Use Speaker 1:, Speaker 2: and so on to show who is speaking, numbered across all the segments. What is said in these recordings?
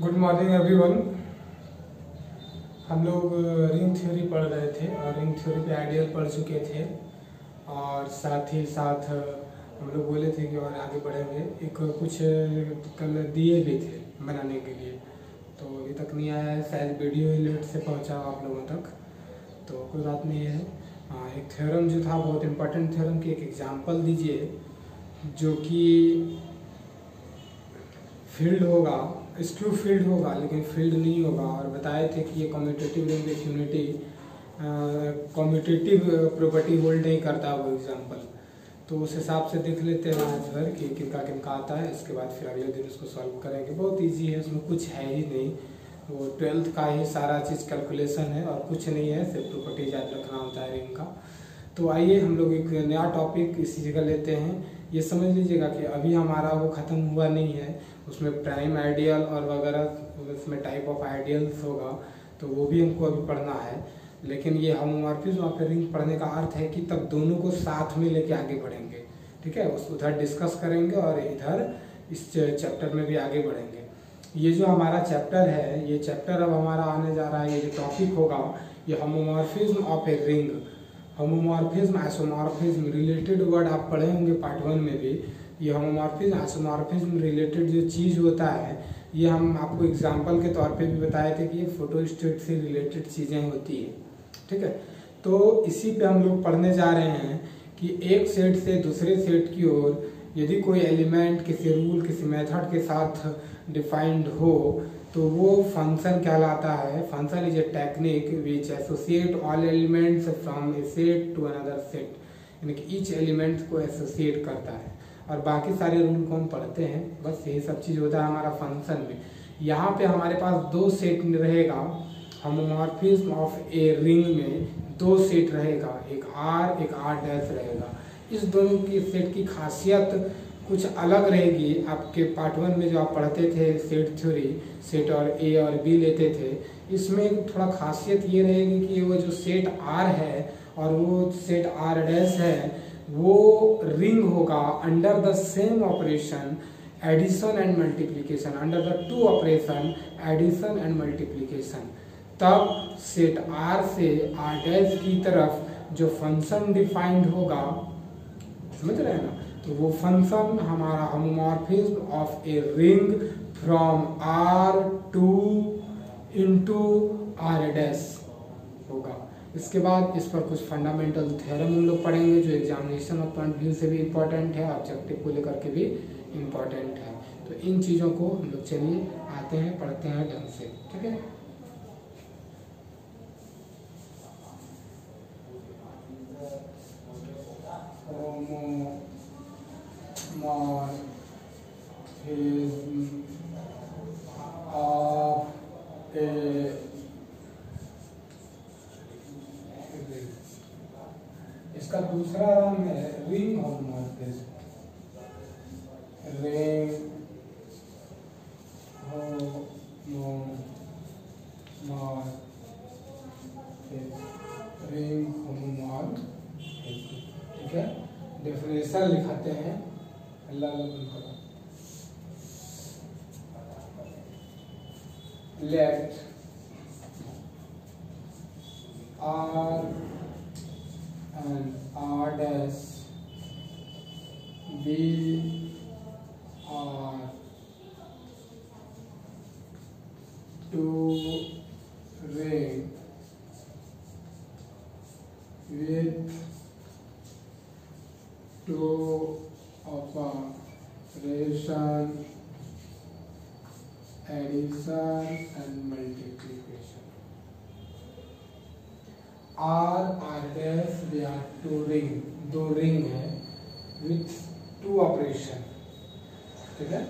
Speaker 1: Good morning everyone हम लोग ring uh, theory पढ़ रहे थे और रिंग थ्योरी पे आइडियल पढ़ चुके थे और साथ ही साथ uh, हम लोग बोले थे कि और आगे बढ़ेंगे एक uh, कुछ कल दिए भी थे बनाने के लिए तो अभी तक नहीं आया है शायद वीडियो ही लेट से पहुंचा आप लोगों तक तो कोई बात नहीं है हाँ, एक थ्योरम जो था बहुत इम्पोर्टेंट थ्योरम की एक एग्जाम्पल दीजिए जो कि फील्ड होगा स्क्यू फील्ड होगा लेकिन फील्ड नहीं होगा और बताए थे कि ये competitive language unity competitive property hold नहीं करता वो एग्जाम्पल तो उस हिसाब से देख लेते हैं आज भर कि किनका किनका आता है इसके बाद फिर अगले दिन उसको सॉल्व करेंगे बहुत ईजी है उसमें कुछ है ही नहीं वो ट्वेल्थ का ही सारा चीज़ कैलकुलेशन है और कुछ नहीं है सिर्फ प्रॉपर्टी याद रखना होता है रिंग का तो आइए हम लोग एक नया टॉपिक इसी जगह लेते हैं ये समझ लीजिएगा कि अभी हमारा वो ख़त्म हुआ नहीं है उसमें प्राइम आइडियल और वगैरह उसमें टाइप ऑफ आइडियल्स होगा तो वो भी हमको अभी पढ़ना है लेकिन ये होमोमॉर्फिज्म और पेयरिंग पढ़ने का अर्थ है कि तब दोनों को साथ में लेके आगे बढ़ेंगे ठीक है उस उधर डिस्कस करेंगे और इधर इस चैप्टर में भी आगे बढ़ेंगे ये जो हमारा चैप्टर है ये चैप्टर अब हमारा आने जा रहा है ये जो टॉपिक होगा ये homomorphism of a ring homomorphism isomorphism related word आप पढ़े होंगे पार्ट वन में भी ये होमोमार्फिज आइसोमॉर्फिज्म रिलेटेड जो चीज़ होता है ये हम आपको एग्जाम्पल के तौर पे भी बताए थे कि ये फोटो स्टेट से रिलेटेड चीज़ें होती है ठीक है तो इसी पे हम लोग पढ़ने जा रहे हैं कि एक सेट से दूसरे सेट की ओर यदि कोई एलिमेंट किसी रूल किसी मेथड के साथ डिफाइंड हो तो वो फंक्शन कहलाता है function is a technique which associate all elements from a set to another set यानी कि ईच एलिमेंट्स को एसोसिएट करता है और बाकी सारे रूल को हम पढ़ते हैं बस यही सब चीज़ होता है हमारा फंक्शन में यहाँ पे हमारे पास दो सेट रहेगा मॉर्फिज ऑफ ए रिंग में दो सेट रहेगा एक आर एक आर डैश रहेगा इस दोनों की सेट की खासियत कुछ अलग रहेगी आपके पार्ट वन में जो आप पढ़ते थे सेट थ्योरी सेट और ए और बी लेते थे इसमें थोड़ा खासियत ये रहेगी कि वो जो सेट आर है और वो सेट आर डैश है वो रिंग होगा under the same operation addition and multiplication under the two operation addition and multiplication तब सेट आर से आर डैश की तरफ जो फंक्शन डिफाइंड होगा समझ रहे हैं ना तो वो फंक्शन हमारा homomorphism of a ring from R to into are dash इसके बाद इस पर कुछ फंडामेंटल थ्योरम हम लोग पढ़ेंगे जो एग्जामिनेशन और पॉइंट व्यू से भी इम्पोर्टेंट है ऑब्जेक्टिव को लेकर के भी इम्पोर्टेंट है तो इन चीज़ों को हम लोग चलिए आते हैं पढ़ते हैं ढंग से ठीक है uh, uh, of a इसका दूसरा रंग है रिंग होमोमोर्फिज्म रिंग रिंग ठीक है डेफिनेशन लिखाते हैं अल्लाह left R and R dash B R to ring with two operations: addition and multiplication R R S they are to ring दो रिंग है विथ टू ऑपरेशन ठीक है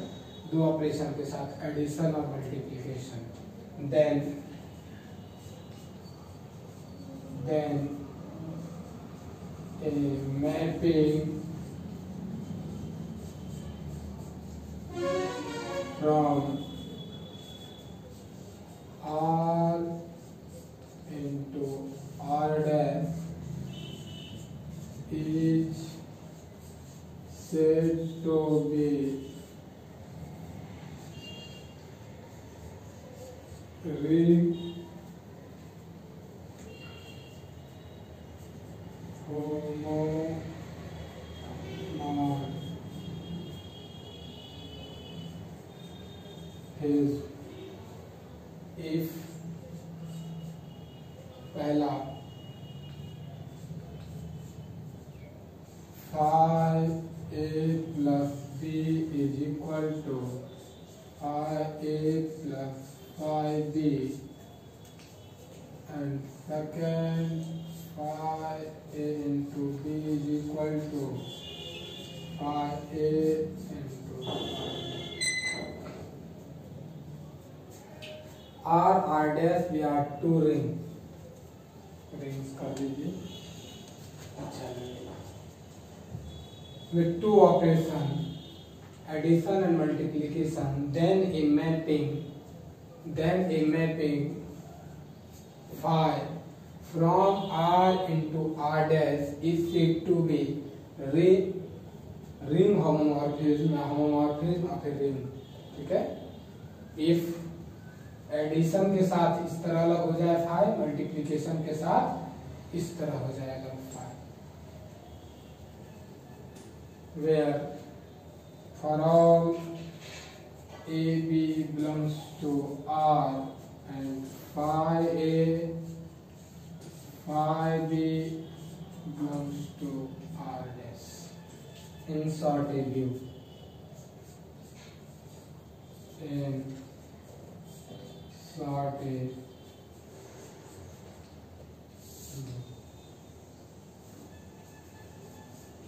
Speaker 1: दो ऑपरेशन के साथ एडिशन और multiplication then then a mapping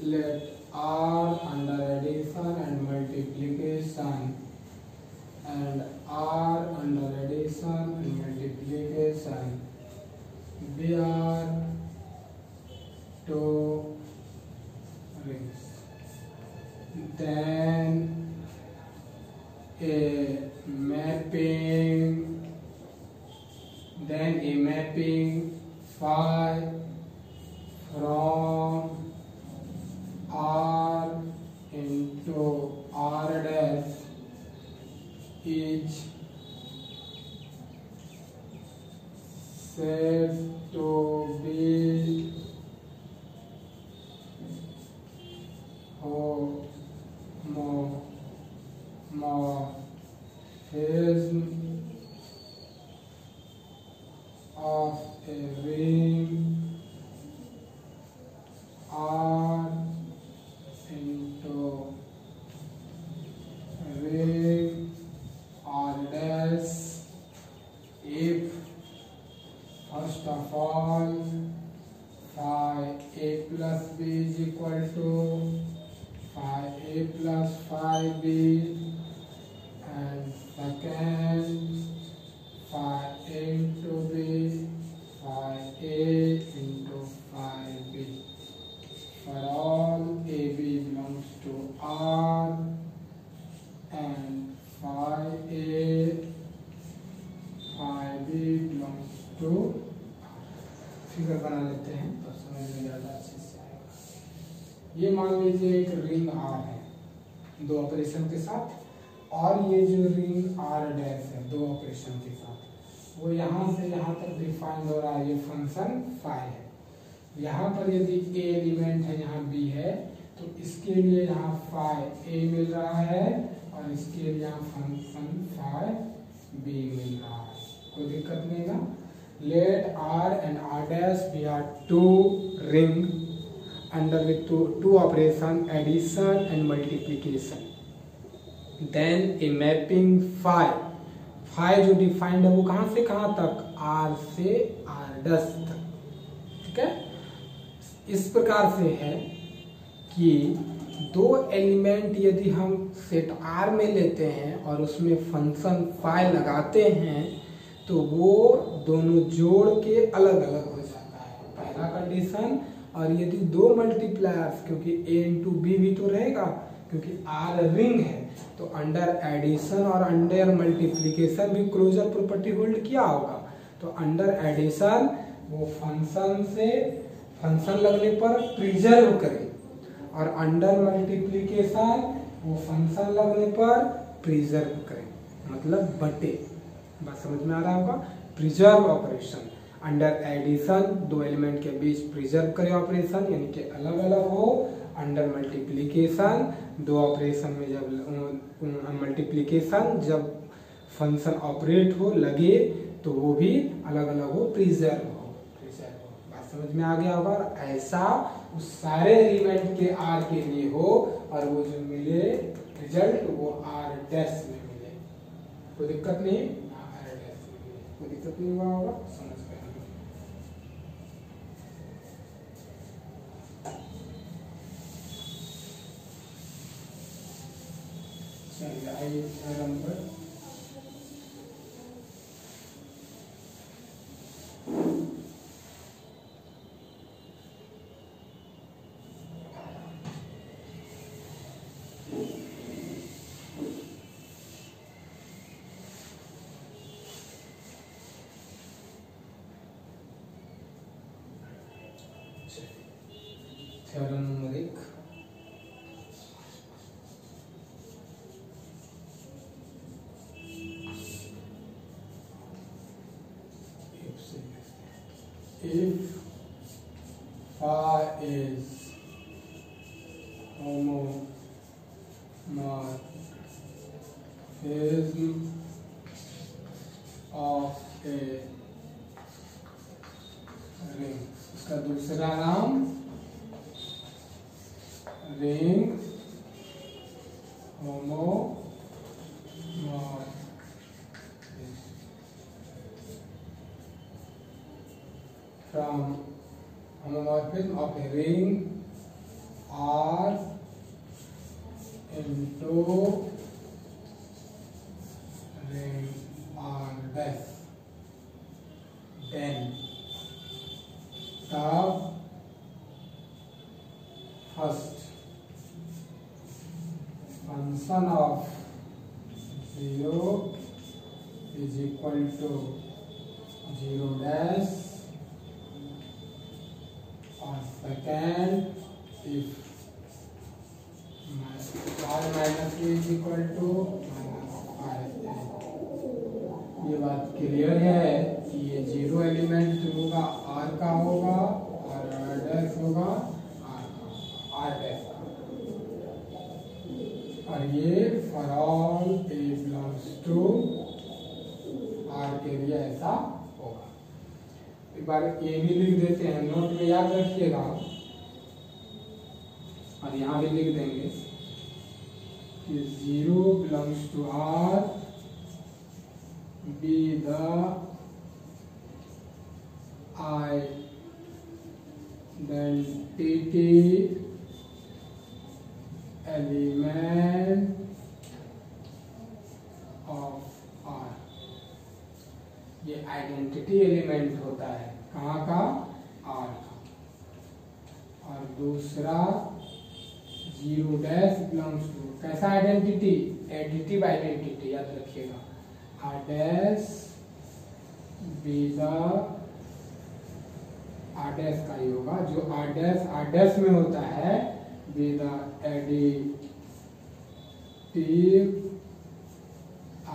Speaker 1: let r under addition and multiplication and r under addition and multiplication be r लगेगा let R and R dash be R to ring under with two two operation addition and multiplication then a mapping five five जो defined है वो कहाँ से कहाँ तक R से R dash तक ठीक है इस प्रकार से है कि दो एलिमेंट यदि हम सेट आर में लेते हैं और उसमें फंक्शन फाइव लगाते हैं तो वो दोनों जोड़ के अलग अलग हो जाता है पहला कंडीशन और यदि दो मल्टीप्लायर्स क्योंकि ए इंटू बी भी तो रहेगा क्योंकि आर रिंग है तो अंडर एडिशन और अंडर मल्टीप्लीकेशन भी क्लोजर प्रॉपर्टी होल्ड किया होगा तो अंडर एडिशन वो फंक्शन से फंक्शन लगने पर प्रिजर्व करे और अंडर मल्टीप्लीकेशन वो फंक्शन लगने पर प्रिजर्व करे मतलब बटे बात समझ में आ रहा होगा प्रिजर्व ऑपरेशन अंडर एडिशन दो एलिमेंट के बीच प्रिजर्व करे ऑपरेशन यानी कि अलग अलग हो अंडर मल्टीप्लीकेशन दो ऑपरेशन में जब मल्टीप्लीकेशन जब फंक्शन ऑपरेट हो लगे तो वो भी अलग अलग हो प्रिजर्व हो प्रिजर्व हो बात समझ में आ गया होगा ऐसा उस सारे एलिमेंट के आर के लिए हो और वो जो मिले रिजल्ट वो आर डैश में मिले कोई दिक्कत नहीं दिक्कत नहीं हुआ होगा समझ पाएंगे चलिए आइए कदम पर Thank you. morphism of a ring. इसका दूसरा नाम ring homo from homomorphism of a ring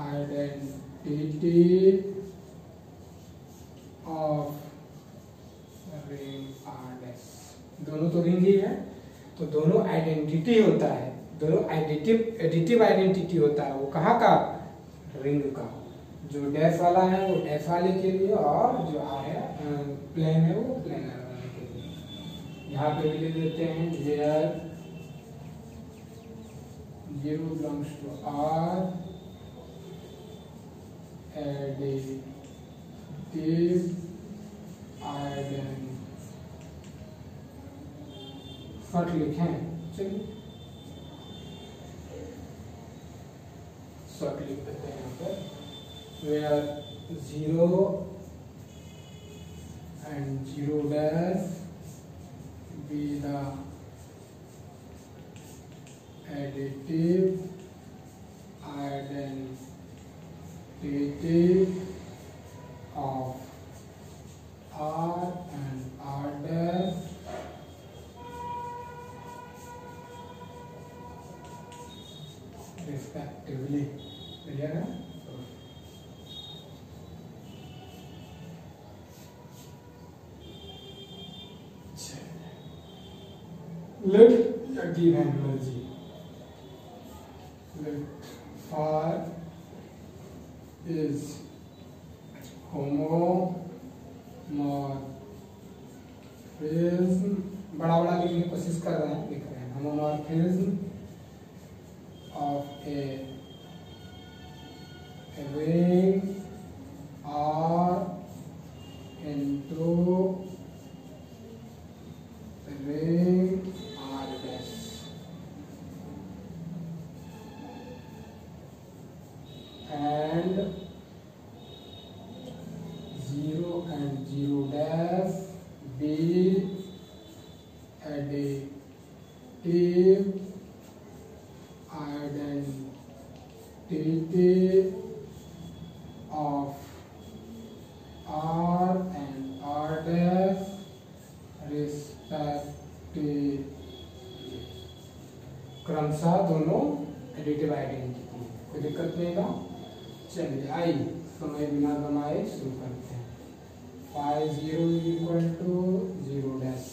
Speaker 1: identity of ring आरनेस दोनों तो रिंग ही है तो दोनों आइडेंटिटी होता है दोनों आइडेंटिव एडिटिव आइडेंटिटी होता है वो कहा का रिंग का जो डैश वाला है वो डैश वाले के लिए और जो आर है प्लेन है वो प्लेन वाले के लिए यहाँ पे भी ले देते हैं here zero belongs to R and Dave iron फट लिखें चलिए शॉर्ट लिख देते हैं यहाँ पर वे R zero and zero dash be the additive iodine digit of r and r dash respectively. Clear? Huh? Let give analogy. Let for is homomorphism बड़ा बड़ा लिखने की कोशिश कर रहे हैं लिख रहे हैं homomorphism of a ring R into ring gas be additive identity of R and R dash respectively क्रमशः दोनों एडिटिव आइडेंटिटी कोई दिक्कत नहीं था चलिए आई समय बिना बनाए शुरू आई zero is equal to zero dash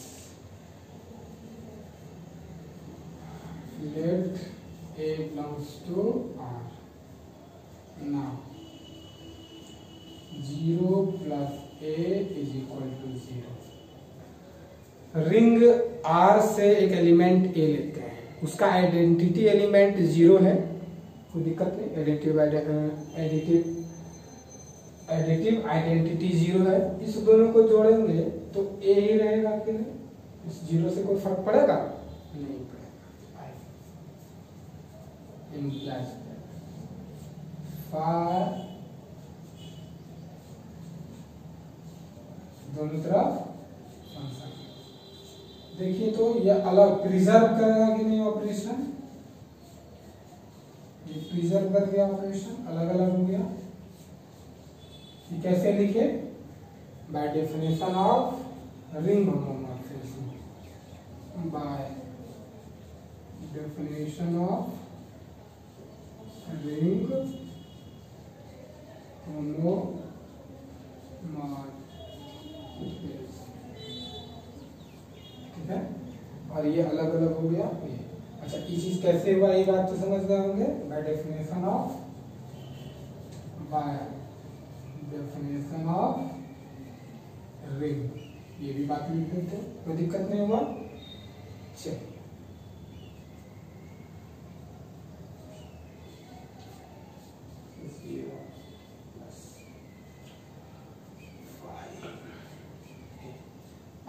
Speaker 1: let A belongs to R now zero plus A is equal to zero ring R से एक एलिमेंट ए लेते हैं उसका आइडेंटिटी एलिमेंट जीरो है कोई दिक्कत नहीं additive additive additive identity zero है इस दोनों को जोड़ेंगे तो ए ही रहेगा कि नहीं इस जीरो से कोई फर्क पड़ेगा नहीं पड़ेगा फार दोनों तरफ देखिए तो ये अलग प्रिजर्व करेगा कि नहीं ऑपरेशन ये प्रिजर्व कर गया ऑपरेशन अलग अलग हो गया कैसे लिखे by definition of ring homomorphism by definition of ring ठीक है और ये अलग अलग हो गया ये अच्छा ये चीज कैसे हुआ ये बात तो समझ गए होंगे by definition of by definition of ring ये भी बात लिख देते कोई दिक्कत नहीं हुआ चलिए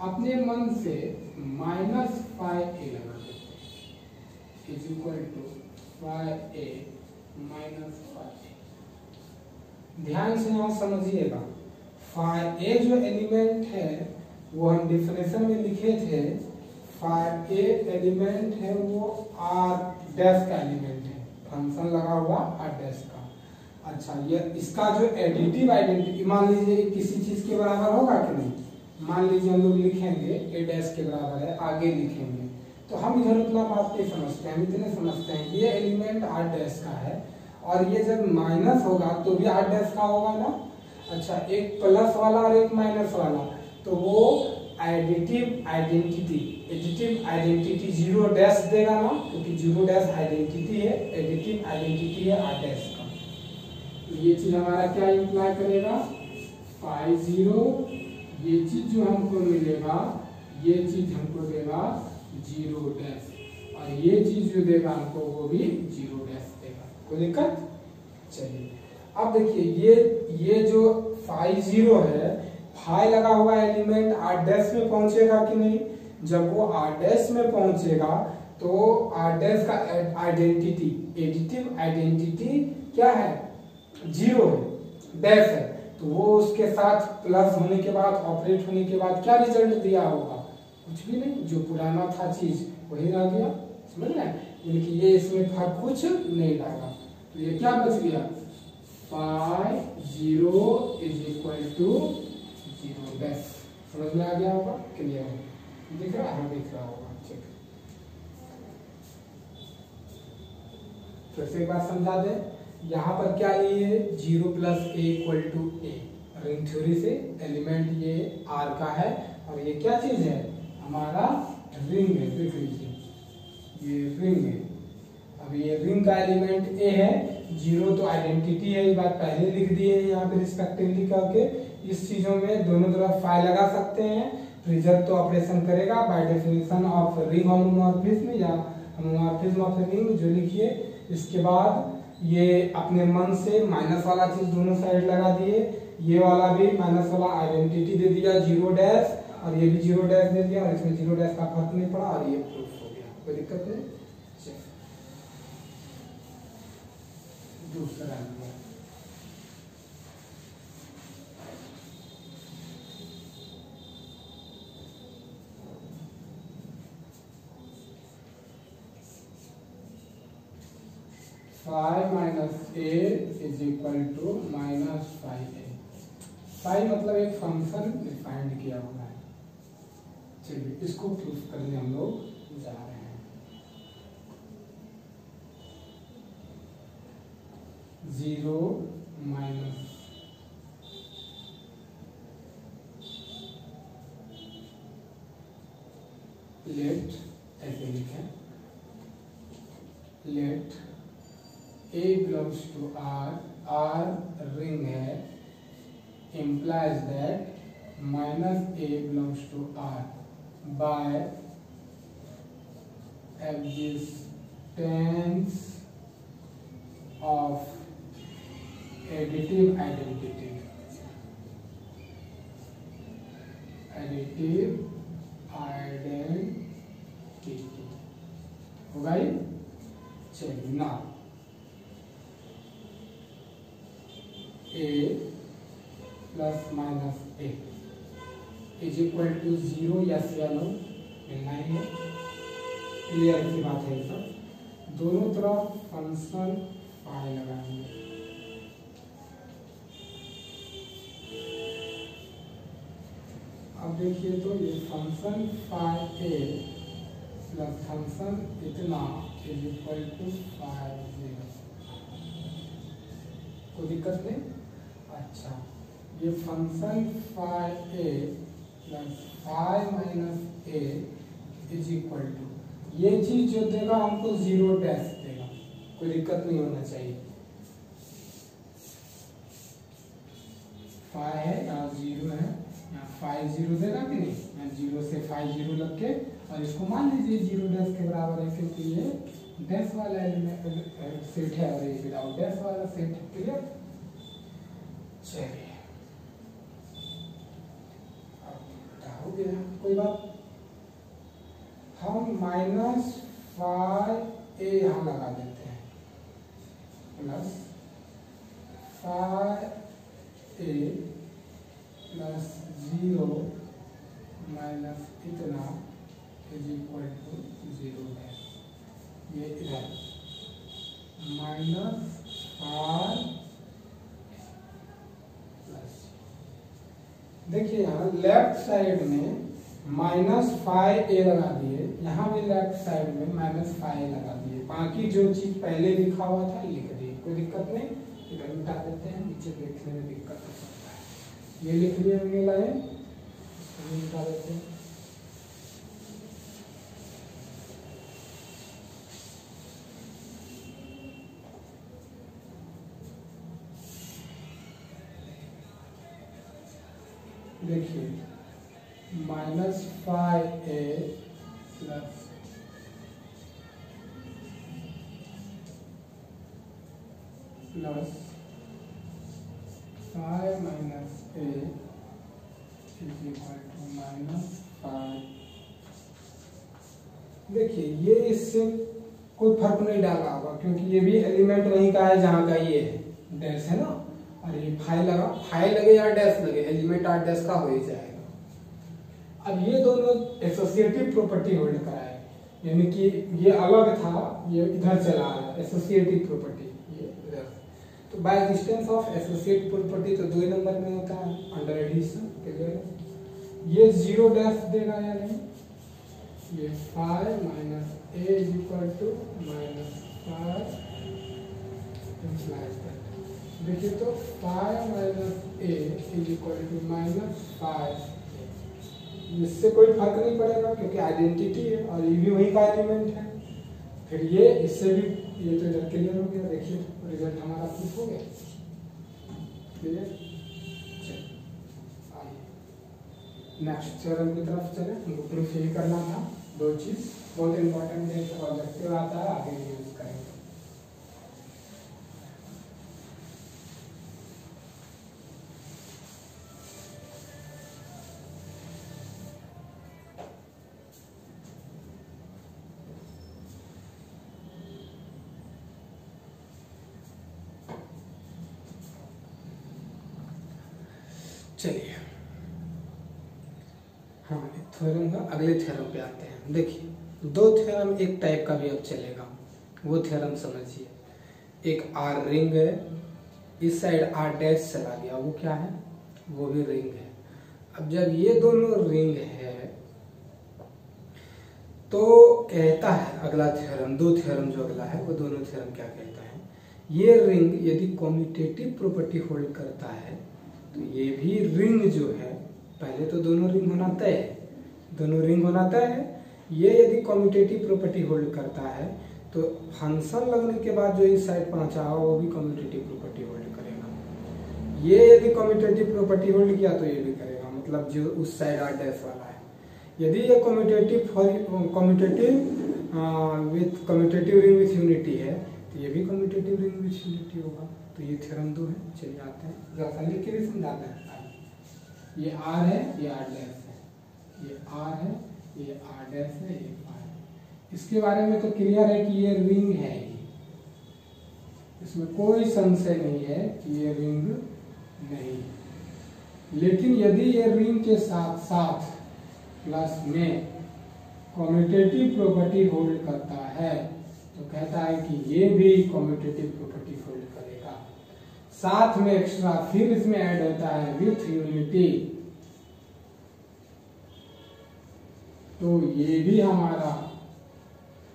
Speaker 1: अपने मन से माइनस फाइव ए लगा देते हैं is equal to five A minus five
Speaker 2: ध्यान से यहाँ
Speaker 1: समझिएगा फाइ ए जो एलिमेंट है वो हम डिफिनेशन में लिखे थे फाइ ए एलिमेंट है वो आर डैश का एलिमेंट है फंक्शन लगा हुआ आर डैश का अच्छा ये इसका जो एडिटिव आइडेंटिटी मान लीजिए किसी चीज के बराबर होगा कि नहीं मान लीजिए हम लोग लिखेंगे ए डैश के बराबर है आगे लिखेंगे तो हम इधर उतना बात नहीं समझते हम इतने समझते हैं ये एलिमेंट आर डैश का है और ये जब माइनस होगा तो भी आठ डैश का होगा ना अच्छा एक प्लस वाला और एक माइनस वाला तो वो additive identity additive identity zero dash देगा ना क्योंकि जीरो डैश आइडेंटिटी है एडिटिव आइडेंटिटी है आठ डैश का तो ये चीज हमारा क्या इम्प्लाई करेगा फाइव जीरो ये चीज जो हमको मिलेगा ये चीज हमको देगा जीरो डैश और ये चीज जो देगा हमको वो भी जीरो डैश कोई दिक्कत चलिए अब देखिए ये ये जो फाइव जीरो है फाइव लगा हुआ एलिमेंट आर डेस्क में पहुंचेगा कि नहीं जब वो आर डेस्क में पहुंचेगा तो आर डेस्क का आइडेंटिटी एडिटिव आइडेंटिटी क्या है जीरो है डेस्क है तो वो उसके साथ प्लस होने के बाद ऑपरेट होने के बाद क्या रिजल्ट दिया होगा कुछ भी नहीं जो पुराना था चीज वही रह गया समझ रहे हैं यानी ये इसमें फर्क कुछ नहीं लगा तो ये क्या बच गया पाई zero is equal to zero base समझ में आ गया आपका क्लियर दिख रहा है हाँ, दिख रहा होगा ठीक फिर से एक बार समझा दे यहाँ पर क्या ये है zero plus A equal to A ring theory से एलिमेंट ये आर का है और ये क्या चीज है हमारा रिंग है देख लीजिए ये रिंग है अब ये रिंग का एलिमेंट ए है जीरो तो आइडेंटिटी है ये बात पहले लिख दी है यहाँ पे रिस्पेक्टिवली करके इस चीजों में दोनों तरफ फाइल लगा सकते हैं रिजर्व तो ऑपरेशन करेगा by definition of ring homomorphism या होमोमॉर्फिज्म ऑफ रिंग जो लिखिए इसके बाद ये अपने मन से माइनस वाला चीज दोनों साइड लगा दिए ये वाला भी माइनस वाला आइडेंटिटी दे दिया जीरो डैश और ये भी जीरो डैश दे दिया और इसमें जीरो डैश का फर्क नहीं पड़ा और ये प्रूफ हो गया कोई दिक्कत नहीं दूसरा हुआ five minus A is equal to minus five A five मतलब एक फंक्शन डिफाइंड किया हुआ है चलिए इसको प्रूफ करने हम लोग जा रहे हैं जीरो माइनस लेट ऐसे लिखें let A belongs to R R ring है implies that minus A belongs to R by existence of additive identity additive identity हो गई चलिए ना ए plus minus A is equal to zero yes या no मिलना ही है क्लियर की बात है सब दोनों तरफ फंक्शन पाए लगाएंगे देखिए तो ये फंक्शन फाइव ए प्लस फंक्शन इतना इक्वल टू फाइव जीरो कोई दिक्कत नहीं अच्छा ये function five A plus five minus A is equal to ये चीज जो देगा हमको जीरो डैश देगा कोई दिक्कत नहीं होना चाहिए फाइव है यहाँ जीरो है फाइव जीरो देगा कि नहीं जीरो से फाइव जीरो लग के और इसको मान लीजिए जीरो डैश के बराबर है क्योंकि ये डैश वाला एलिमेंट सेट है और ये विदाउट डैश वाला सेट है क्लियर चलिए हो गया कोई बात हम माइनस फाइव ए यहां लगा देते हैं प्लस फाइव ए प्लस जीरो माइनस इतना इज इक्वल टू जीरो है ये इधर माइनस आर प्लस देखिए यहाँ लेफ्ट साइड में माइनस फाइव ए लगा दिए यहाँ भी लेफ्ट साइड में माइनस फाइव लगा दिए बाकी जो चीज पहले लिखा हुआ था लिख दिए कोई दिक्कत नहीं इधर उठा देते हैं नीचे देखने में दिक्कत है ये लिख दिया हमने लाए देखिए minus five A plus plus five minus eight is equal to minus five देखिए ये इससे कोई फर्क नहीं डाला होगा क्योंकि ये भी एलिमेंट नहीं का है जहां का ये है डैश है ना और ये फाइव लगा फाइव लगे या डैश लगे एलिमेंट आठ डैश का हो ही जाएगा अब ये दोनों एसोसिएटिव प्रॉपर्टी होल्ड कराए यानी कि ये अलग था ये इधर चला आया associative property by distance of associate property तो दो नंबर में होता है अंडर एडिशन क्लियर ये जीरो डैश देगा या नहीं ये five minus A is equal to minus five देखिए तो five minus A is equal to minus five इससे कोई फर्क नहीं पड़ेगा क्योंकि आइडेंटिटी है और ये भी वही का एलिमेंट है फिर ये इससे भी ये तो इधर क्लियर हो गया देखिए नेक्स्ट थ्योरम की तरफ चले हमको प्रूफ यही करना था दो चीज बहुत इंपॉर्टेंट है प्रोजेक्टिव आता है आगे नहीं देखिए दो थ्योरम एक टाइप का भी अब चलेगा वो थ्योरम समझिए एक आर रिंग है इस साइड आर डैश चला गया वो क्या है वो भी रिंग है अब जब ये दोनों रिंग है तो कहता है अगला थ्योरम दो थ्योरम जो अगला है वो दोनों थ्योरम क्या कहता है ये रिंग यदि कॉम्यूटेटिव प्रॉपर्टी होल्ड करता है तो ये भी रिंग जो है पहले तो दोनों रिंग होना तय है दोनों रिंग होना तय है ये यदि कम्यूटेटिव प्रॉपर्टी होल्ड करता है तो फंक्शन लगने के बाद जो इस साइड पहुंचा वो भी कम्यूटेटिव प्रॉपर्टी होल्ड करेगा ये यदि कम्यूटेटिव प्रॉपर्टी होल्ड किया तो ये भी करेगा मतलब जो उस साइड आर डैश वाला है यदि ये commutative commutative with commutative ring with unity है तो ये भी कम्यूटेटिव रिंग विथ यूनिटी होगा तो ये थ्योरम दो है चले जाते हैं जैसा लिख के भी समझाते हैं ये आर है ये आर डैश है ये आर है ये आर डैश है ये फाइव इसके बारे में तो क्लियर है कि ये रिंग है इसमें कोई संशय नहीं है कि ये रिंग नहीं लेकिन यदि ये रिंग के साथ साथ प्लस में कॉम्यूटेटिव प्रॉपर्टी होल्ड करता है तो कहता है कि ये भी कॉम्यूटेटिव प्रॉपर्टी होल्ड करेगा साथ में एक्स्ट्रा फिर इसमें ऐड होता है विथ यूनिटी तो ये भी हमारा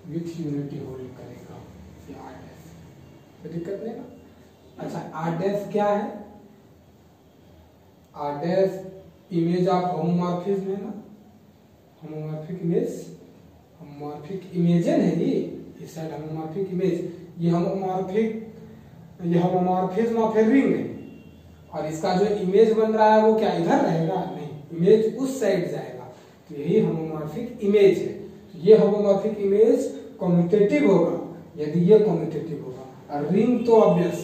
Speaker 1: विथ यूनिटी होल्ड करेगा ये आर डैश तो दिक्कत नहीं ना अच्छा आर डैश क्या है आर डैश इमेज आप होमोमॉर्फिज्म में ना होमोमॉर्फिक इमेज होमोमॉर्फिक इमेज है ये ये साइड होमोमॉर्फिक इमेज ये होमोमॉर्फिक ये होमोमॉर्फिज्म ऑफ ए रिंग है और इसका जो इमेज बन रहा है वो क्या इधर रहेगा नहीं इमेज उस साइड जाएगा तो यही होमोमॉर्फिक इमेज है तो ये होमोमॉर्फिक इमेज कॉम्यूटेटिव होगा यदि ये कॉम्यूटेटिव होगा और रिंग तो ऑब्वियस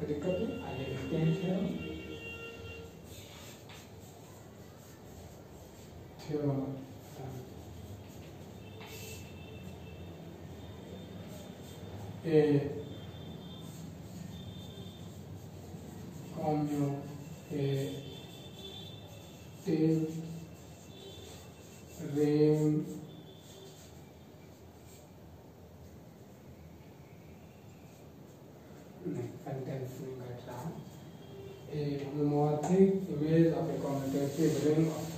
Speaker 1: है दिक्कत नहीं आगे देखते हैं theorem theorem a commutative ring contents नहीं घट रहा a homomorphic image of a commutative ring of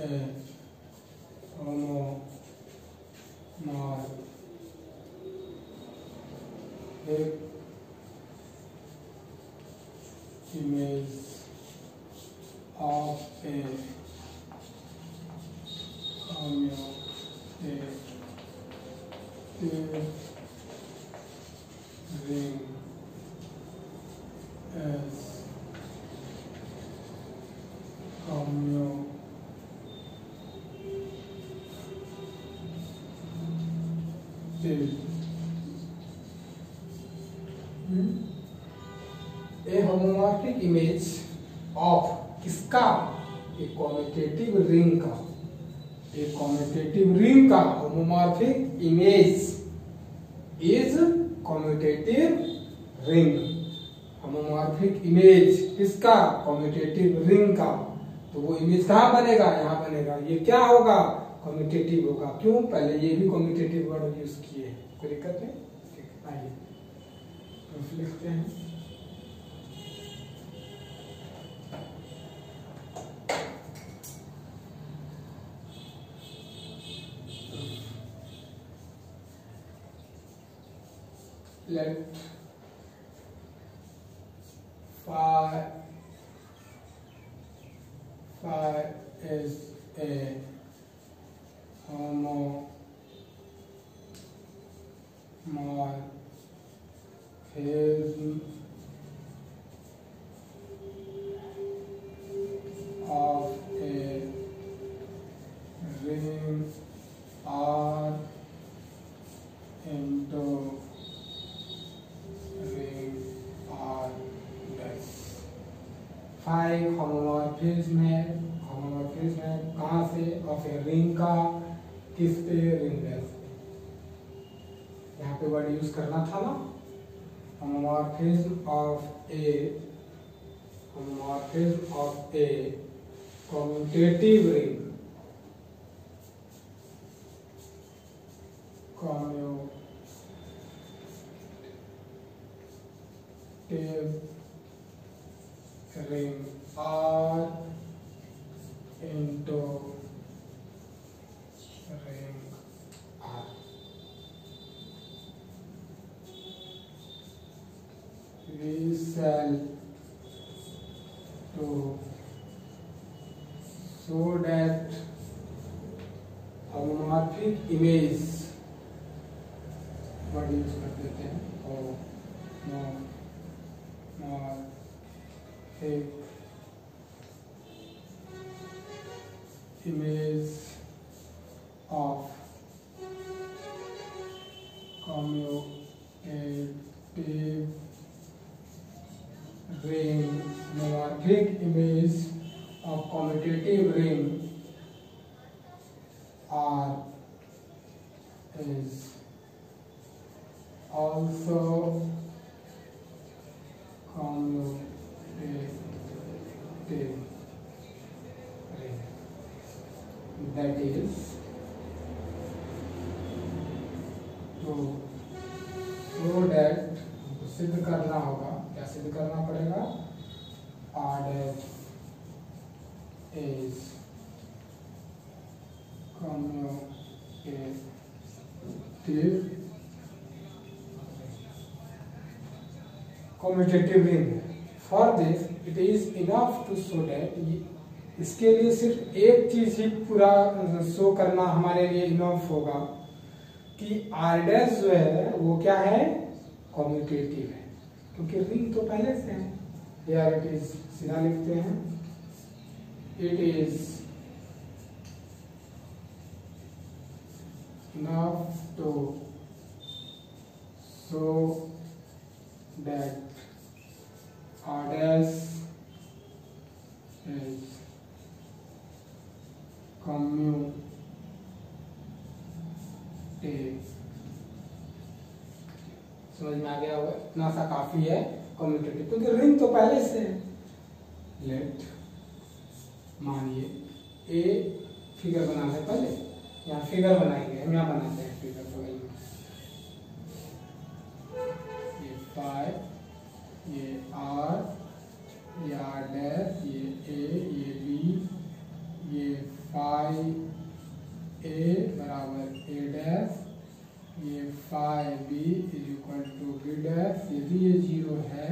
Speaker 1: Uh, como nós image of a ring as commutative a hmm? homomorphic image of किसका एक कॉमेटेटिव रिंग का एक कॉमेटेटिव रिंग का homomorphic image is commutative ring homomorphic image किसका commutative ring का तो वो image कहां बनेगा यहां बनेगा ये क्या होगा कॉम्पिटेटिव होगा क्यों पहले ये भी कॉम्पिटेटिव वर्ड यूज किए कोई दिक्कत नहीं ठीक आइए तो लिखते हैं let 5 hello, our is also commutative ring. That is, तो so that सिद्ध करना होगा क्या सिद्ध करना पड़ेगा कॉम्यूटेटिव रिंग है for this it is enough to show that इसके लिए सिर्फ एक चीज ही पूरा शो करना हमारे लिए इनफ होगा कि आर डैश जो है वो क्या है कॉम्यूटेटिव है क्योंकि रिंग तो पहले से है यार इट इज सीधा लिखते हैं it is enough to show that r is commutative समझ में आ गया होगा इतना सा काफी है कॉम्यूटेटिव क्योंकि रिंग तो पहले से है लेट मानिए ए फिगर बना है पहले यहाँ फिगर बनाएंगे हम यहाँ बनाते हैं फिगर बगल में फाइव ये आर ये आर डैश ये ए ये बी ये फाइव ए बराबर ए डैश ये phi B is equal to B dash यदि ये जीरो है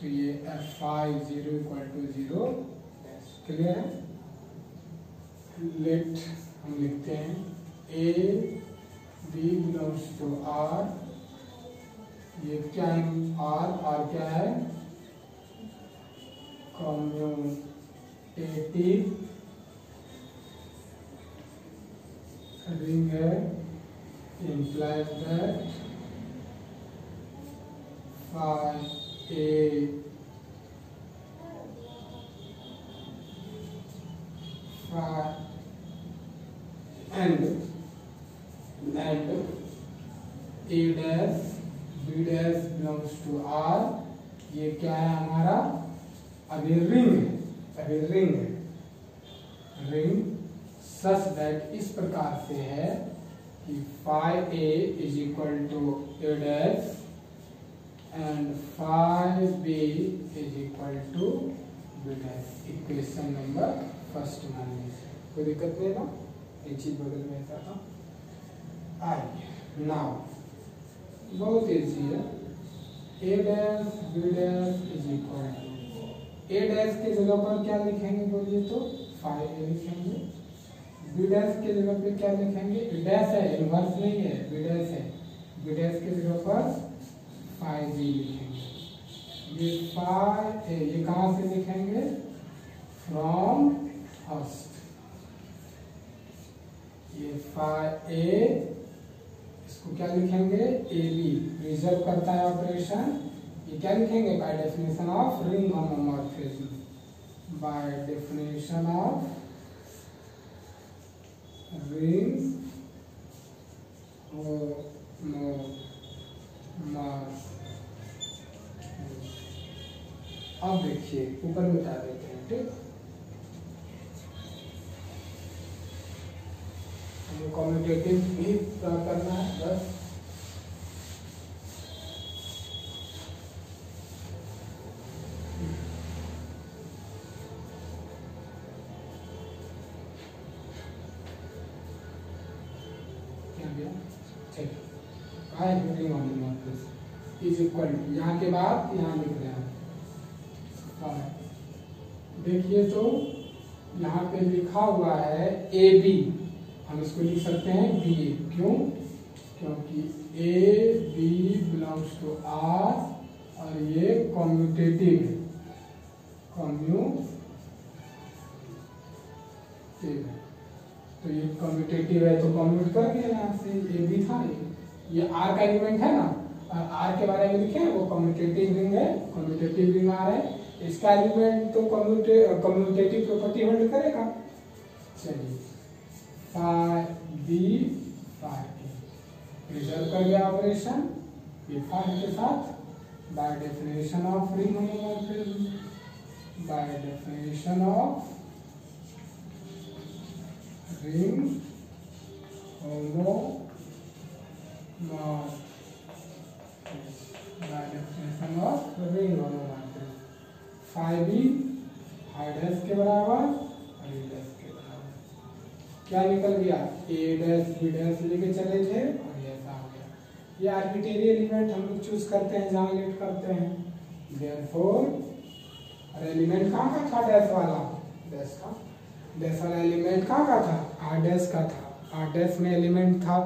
Speaker 1: तो ये F phi zero equal to zero clear है लेट हम लिखते हैं A B belongs to are ये क्या है आर आर क्या है कम्युनिटेटिव रिंग है इम्प्लाइज है and and A dash B dash belongs to are ये क्या है हमारा अभी रिंग है अभी रिंग है रिंग सच दैट इस प्रकार से है कि five A is equal to A dash and five B is equal to B dash equation number first मान लीजिए कोई दिक्कत नहीं ना एक चीज बदल में था आइए नाउ बहुत इजी है ए dash B dash is equal to A dash के जगह पर क्या लिखेंगे बोलिए तो फाइव लिखेंगे बी डैश के जगह पर क्या लिखेंगे बी डैश है इनवर्स नहीं है बी डैश है बी डैश के जगह पर फाइव बी लिखेंगे ये फाइव ये कहाँ से लिखेंगे फ्रॉम फर्स्ट ये फाइव ए इसको क्या लिखेंगे ए बी रिजर्व करता है ऑपरेशन ये क्या लिखेंगे by definition of ring homomorphism by definition of ring homomorphism अब देखिए ऊपर बता देते हैं ठीक हमको कॉम्यूटेटिव ही करना है बस यहाँ के बाद यहाँ लिख रहे हैं देखिए तो यहाँ पे लिखा हुआ है ए बी हम इसको लिख सकते हैं बी ए क्यों क्योंकि A B belongs to are और ये कॉम्यूटेटिव है कॉम्यूटेटिव तो ये कॉम्यूटेटिव है तो कॉम्यूट कर दिया यहाँ से ए बी था ये ये आर का एलिमेंट है ना और आर के बारे में लिखे वो कॉम्यूटेटिव रिंग है कॉम्यूटेटिव रिंग आ रहा है इसका एलिमेंट तो कम्यूटे कम्यूटेटिव प्रॉपर्टी होल्ड करेगा चलिए फाइव कर गया ऑपरेशन के साथ by definition of ring homomorphism by definition of ring homo by definition of ring homomorphism phi B हाइडेस के बराबर क्या निकल गया ए डैस बी डैस लेके चले थे और ये ऐसा हो गया ये आर्बिटेरी एलिमेंट हम लोग चूज करते हैं जहाँ लेट करते हैं देयरफॉर और एलिमेंट कहाँ का था डैस वाला डैस का डैस वाला एलिमेंट कहाँ का था आर डैस का था आर डैस में एलिमेंट था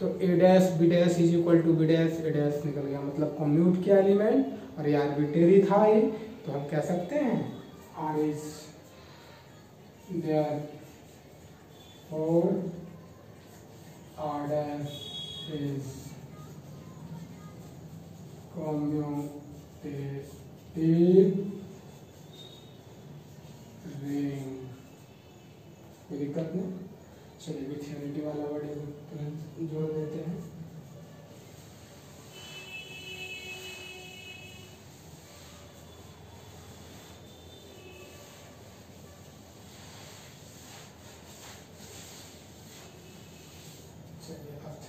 Speaker 1: तो ए dash B dash is equal to B dash A dash निकल गया मतलब कम्यूट किया एलिमेंट और ये आर्बिटेरी था ये तो हम कह सकते हैं are is there four r dash is commutative ring कोई दिक्कत नहीं चलिए थ्योरेटिव वाला वर्ड जोड़ देते हैं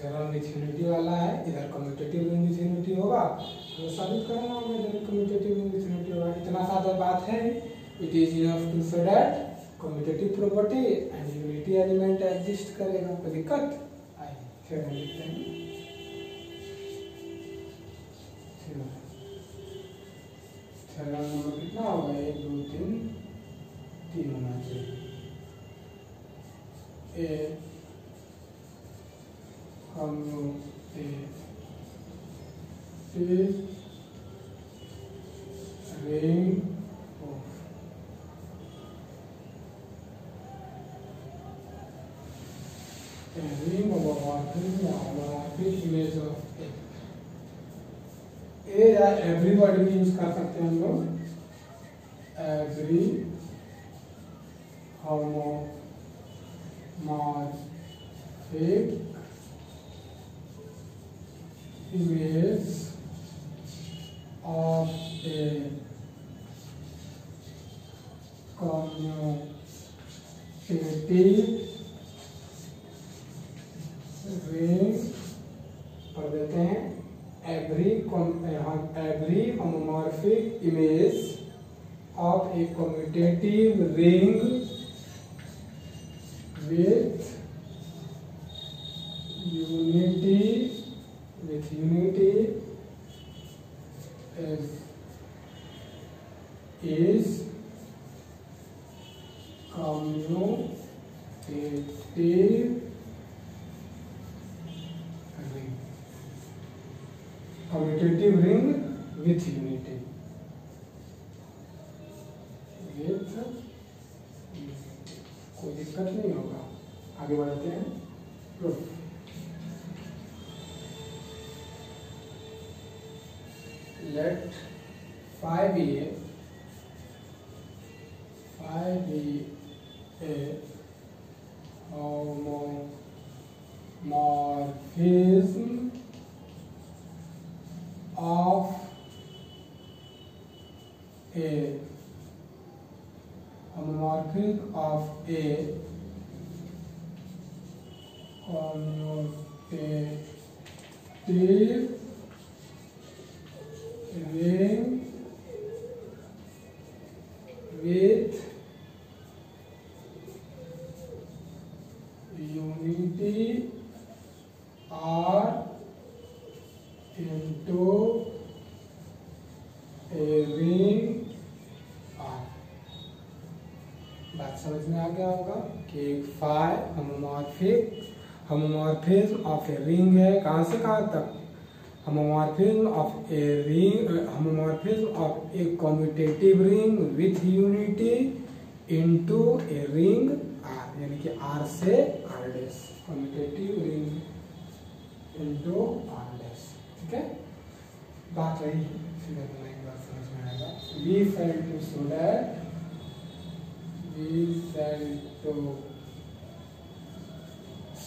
Speaker 1: जनरल इंग्लिश वाला है इधर कम्यूटेटिव इंग्लिश यूनिटी होगा तो साबित करना होगा इधर कम्यूटेटिव इंग्लिश यूनिटी होगा इतना साधा बात है it is enough to say that commutative property and unity element exist करेगा कोई दिक्कत आई थ्योरम लिखते हैं थ्योरम नंबर कितना होगा dt r into a v r बात समझ में आ गया होगा कि एक phi homomorphic homomorphism of a ring है कहां से कहां तक homomorphism of a ring homomorphism of a commutative ring with unity into a ring यानी कि R से R dash commutative ring into are dash ठीक है बात रही सीधा बोलना एक बार समझ में आएगा we sell to solar we sell to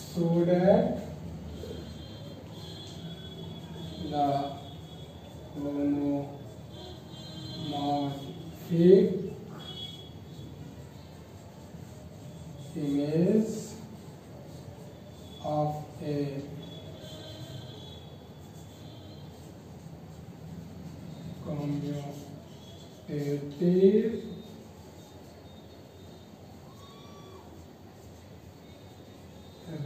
Speaker 1: solar the monomorphic image of a commutative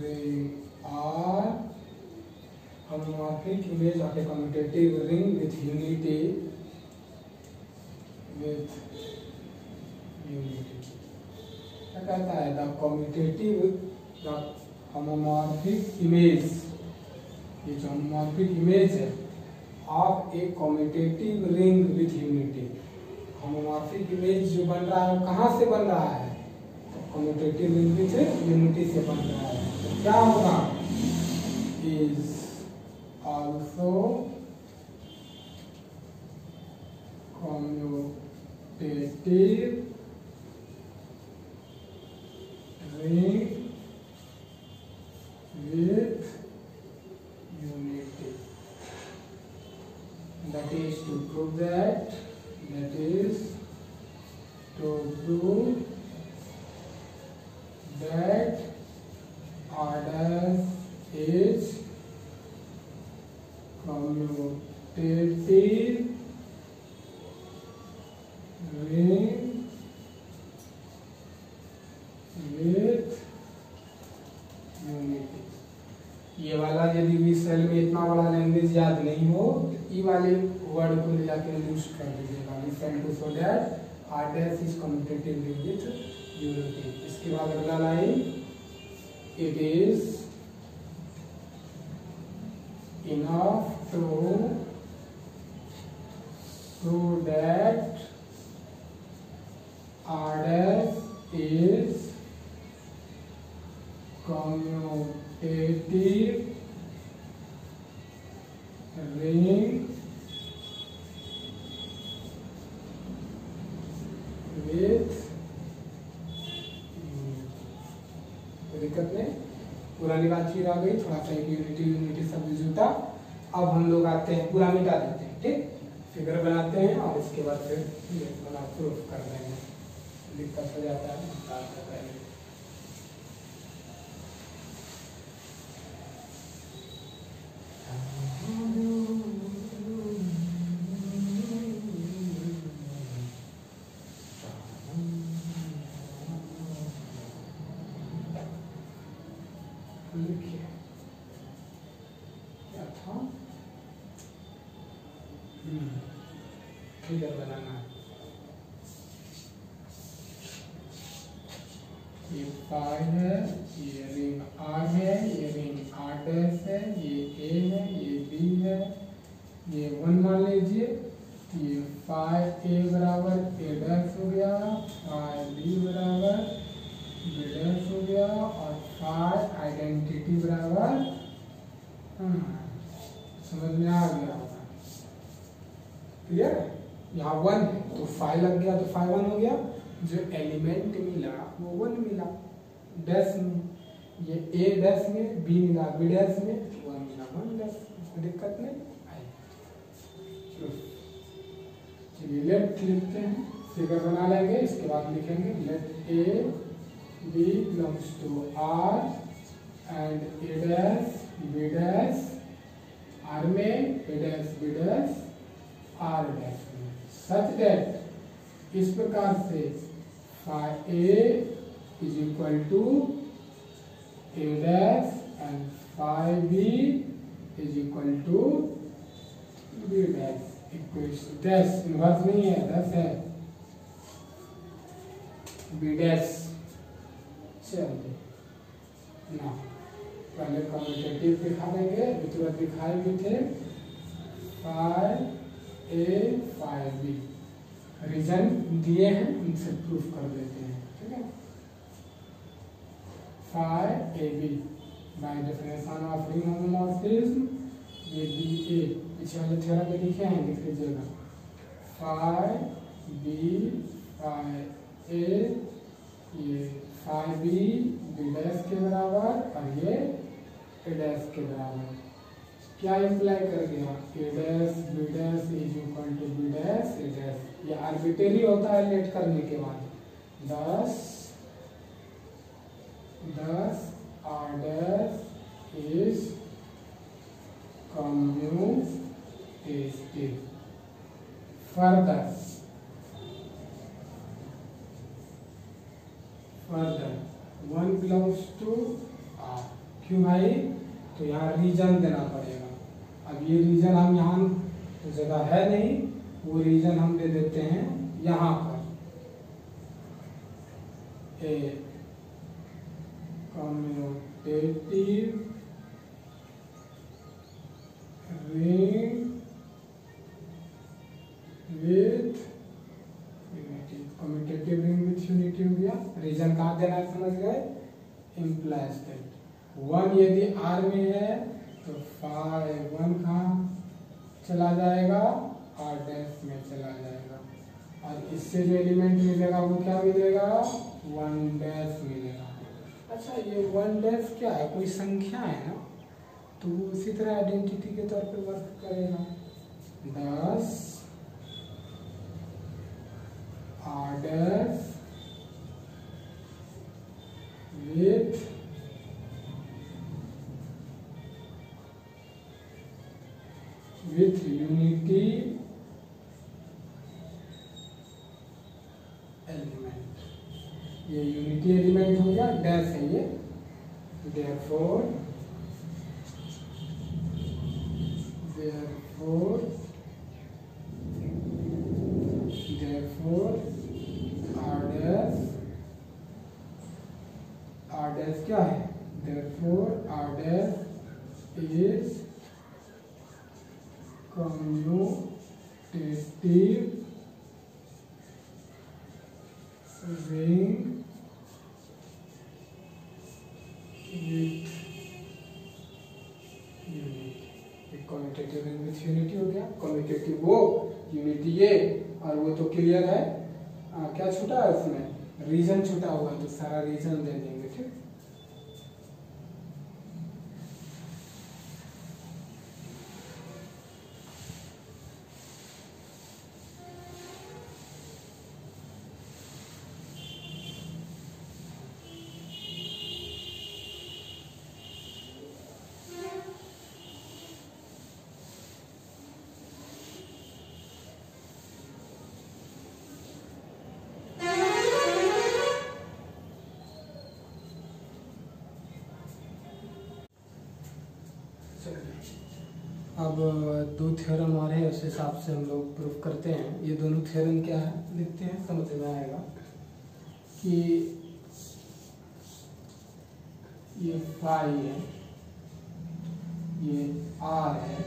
Speaker 1: ring R homomorphic image of a commutative ring with unity with unity क्या कहता है द कॉम्पिटेटिव द इमेज ये जो होमोमॉर्फिक इमेज है आप एक competitive ring with unity homomorphic image जो बन रहा है वो कहाँ से बन रहा है तो कॉम्पिटेटिव रिंग विथ यूनिटी से बन रहा है तो क्या होगा is also commutative with unity that is to prove that that is to prove that order is commutative reduce कर दीजिएगा with and to so that are is कम्पिटेटिवली with इसके बाद अगला लाइन इट इज़ रह गई थोड़ा सा एक यूनिटी यूनिटी सब यूज अब हम लोग आते हैं पूरा मिटा दें मीटर बनाना है ये पाई है दिक्कत नहीं चलिए लेफ्ट लिखते हैं फिगर बना लेंगे इसके बाद लिखेंगे left A B belongs to are and A dash B dash are में ए dash B dash are dash में सच डैट इस प्रकार से ए is equal to A dash and five B is equal to B dash equals dash inverse नहीं है दस है B dash चलिए ना पहले कॉम्पिटेटिव दिखा देंगे दूसरा दिखाए भी थे फाइव ए फाइव बी रीजन दिए हैं उनसे प्रूफ कर देते हैं ठीक है five A B by definition of ring homomorphism ये बी ए पीछे वाले थ्योरम में लिखे हैं लिख लीजिएगा फाइव बी फाइव ए ये फाइव बी बी डैश के बराबर और ये ए डैश के बराबर क्या इम्प्लाई कर गया ए dash B dash is equal to B dash A dash ये आर्बिटरी होता है लेट करने के बाद thus thus order is commutative. Further, further, one belongs to R. क्यों भाई तो यहाँ रीजन देना पड़ेगा अब ये रीजन हम यहाँ तो जगह है नहीं वो रीजन हम दे देते हैं यहाँ पर a commutative ring with unity commutative ring with unity हो गया रीजन कहा दे रहा है समझ गए इम्प्लाय स्टेट वन यदि आर में है तो फाइव वन कहा चला जाएगा आर डैश में चला जाएगा और इससे जो एलिमेंट मिलेगा वो क्या मिलेगा वन डैश मिलेगा अच्छा ये वन डैश क्या है कोई संख्या है ना तो वो उसी तरह आइडेंटिटी के तौर पे वर्क करेगा दस are dash with with unity ये यूनिटी एलिमेंट हो गया डैश है ये देयरफॉर देयरफॉर क्योंकि वो यूनिटी ए और वो तो क्लियर है आ, क्या छूटा है उसमें रीजन छूटा हुआ है तो सारा रीजन दे दो थ्योरम रहे हैं उस हिसाब से हम लोग प्रूफ करते हैं ये दोनों थ्योरम क्या है लिखते हैं समझ में आएगा कि ये फाइव है ये आर है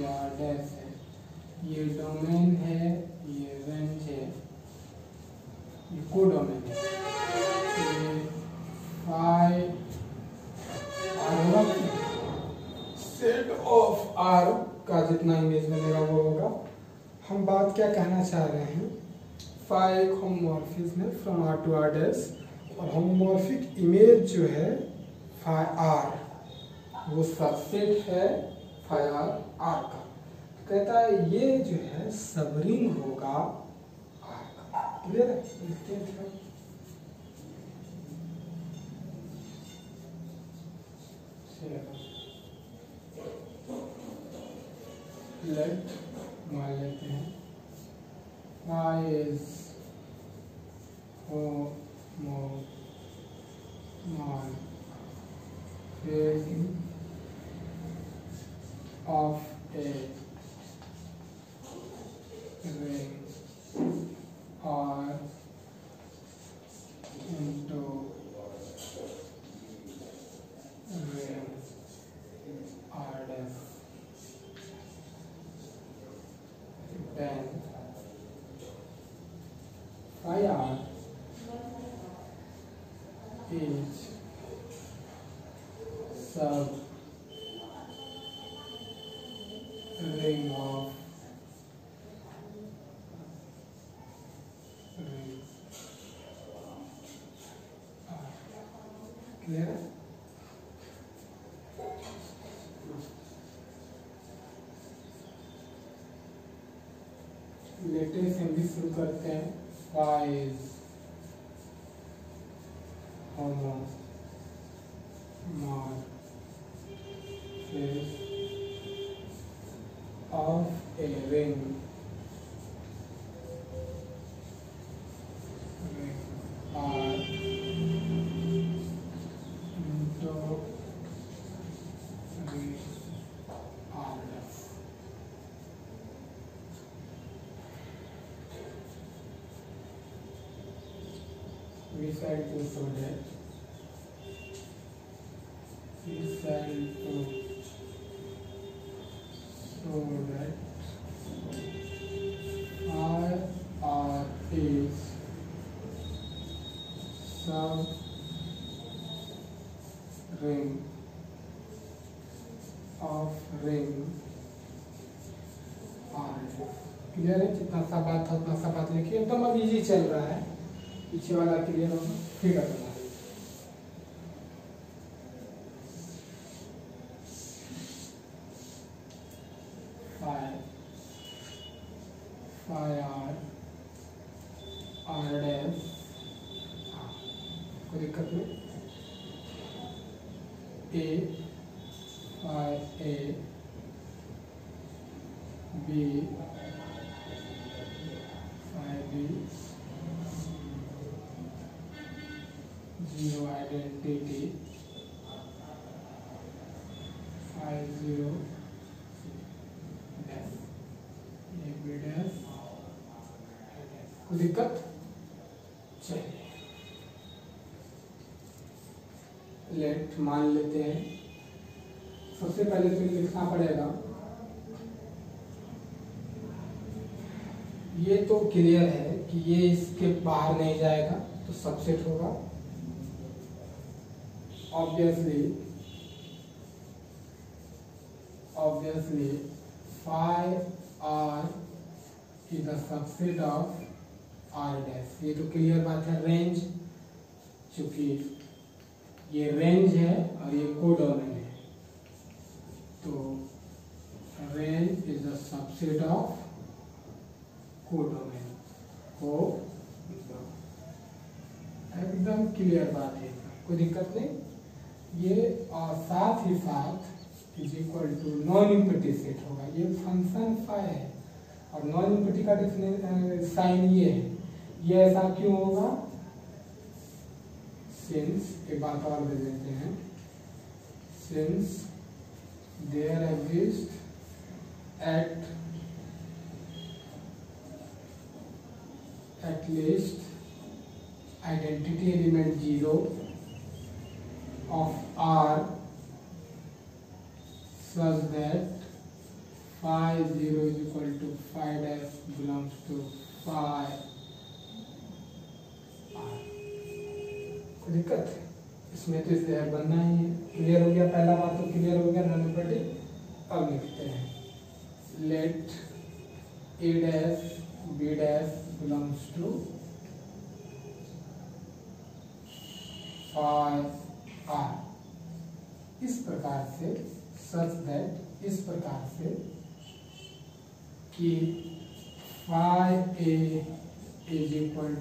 Speaker 1: ये आर डैश है ये डोमेन है ये रेंज है ये को डोमेन है कहना चाह रहे हैं फाइव एक में from R to R dash और होमोमॉर्फिक इमेज जो है फा आर वो सबसेट है फा आर आर का कहता है ये जो है सबरिंग होगा आर का क्लियर है लेट मान लेते हैं y is homomorphism of a ring R into ring R then Nayara. e, served ring of ah, Clear? by which side to shoulder this side to shoulder IR is sub ring of ring R clear है जितना सा बात उतना सा बात लिखिए एकदम अब इजी चल रहा है पीछे वाला क्लियर होगा फिर दिक्कत चाहिए लेट मान लेते हैं सबसे पहले तो लिखना पड़ेगा ये तो क्लियर है कि ये इसके बाहर नहीं जाएगा तो सबसेट होगा ऑब्वियसली ऑब्वियसली फाइव आर की द सबसेट तो क्लियर बात है रेंज चूंकि ये रेंज है और ये कोडोमेन है तो range is a subset of codomain को एकदम क्लियर बात है कोई दिक्कत नहीं ये और साथ ही साथ is equal to non empty set होगा ये फंक्शन फाइ है और नॉन इम्पटी का साइन ये है ये ऐसा क्यों होगा सिंस एक बात और दे देते हैं since there exist at at least identity element zero of are such that phi zero is equal to phi F belongs to phi दिक्कत इसमें तो इसलिए बनना ही है क्लियर हो गया पहला बात तो क्लियर हो गया नन इम्पर्टिव अब लिखते हैं let A dash B dash belongs to five are इस प्रकार से सच दैट इस प्रकार से कि five A is equal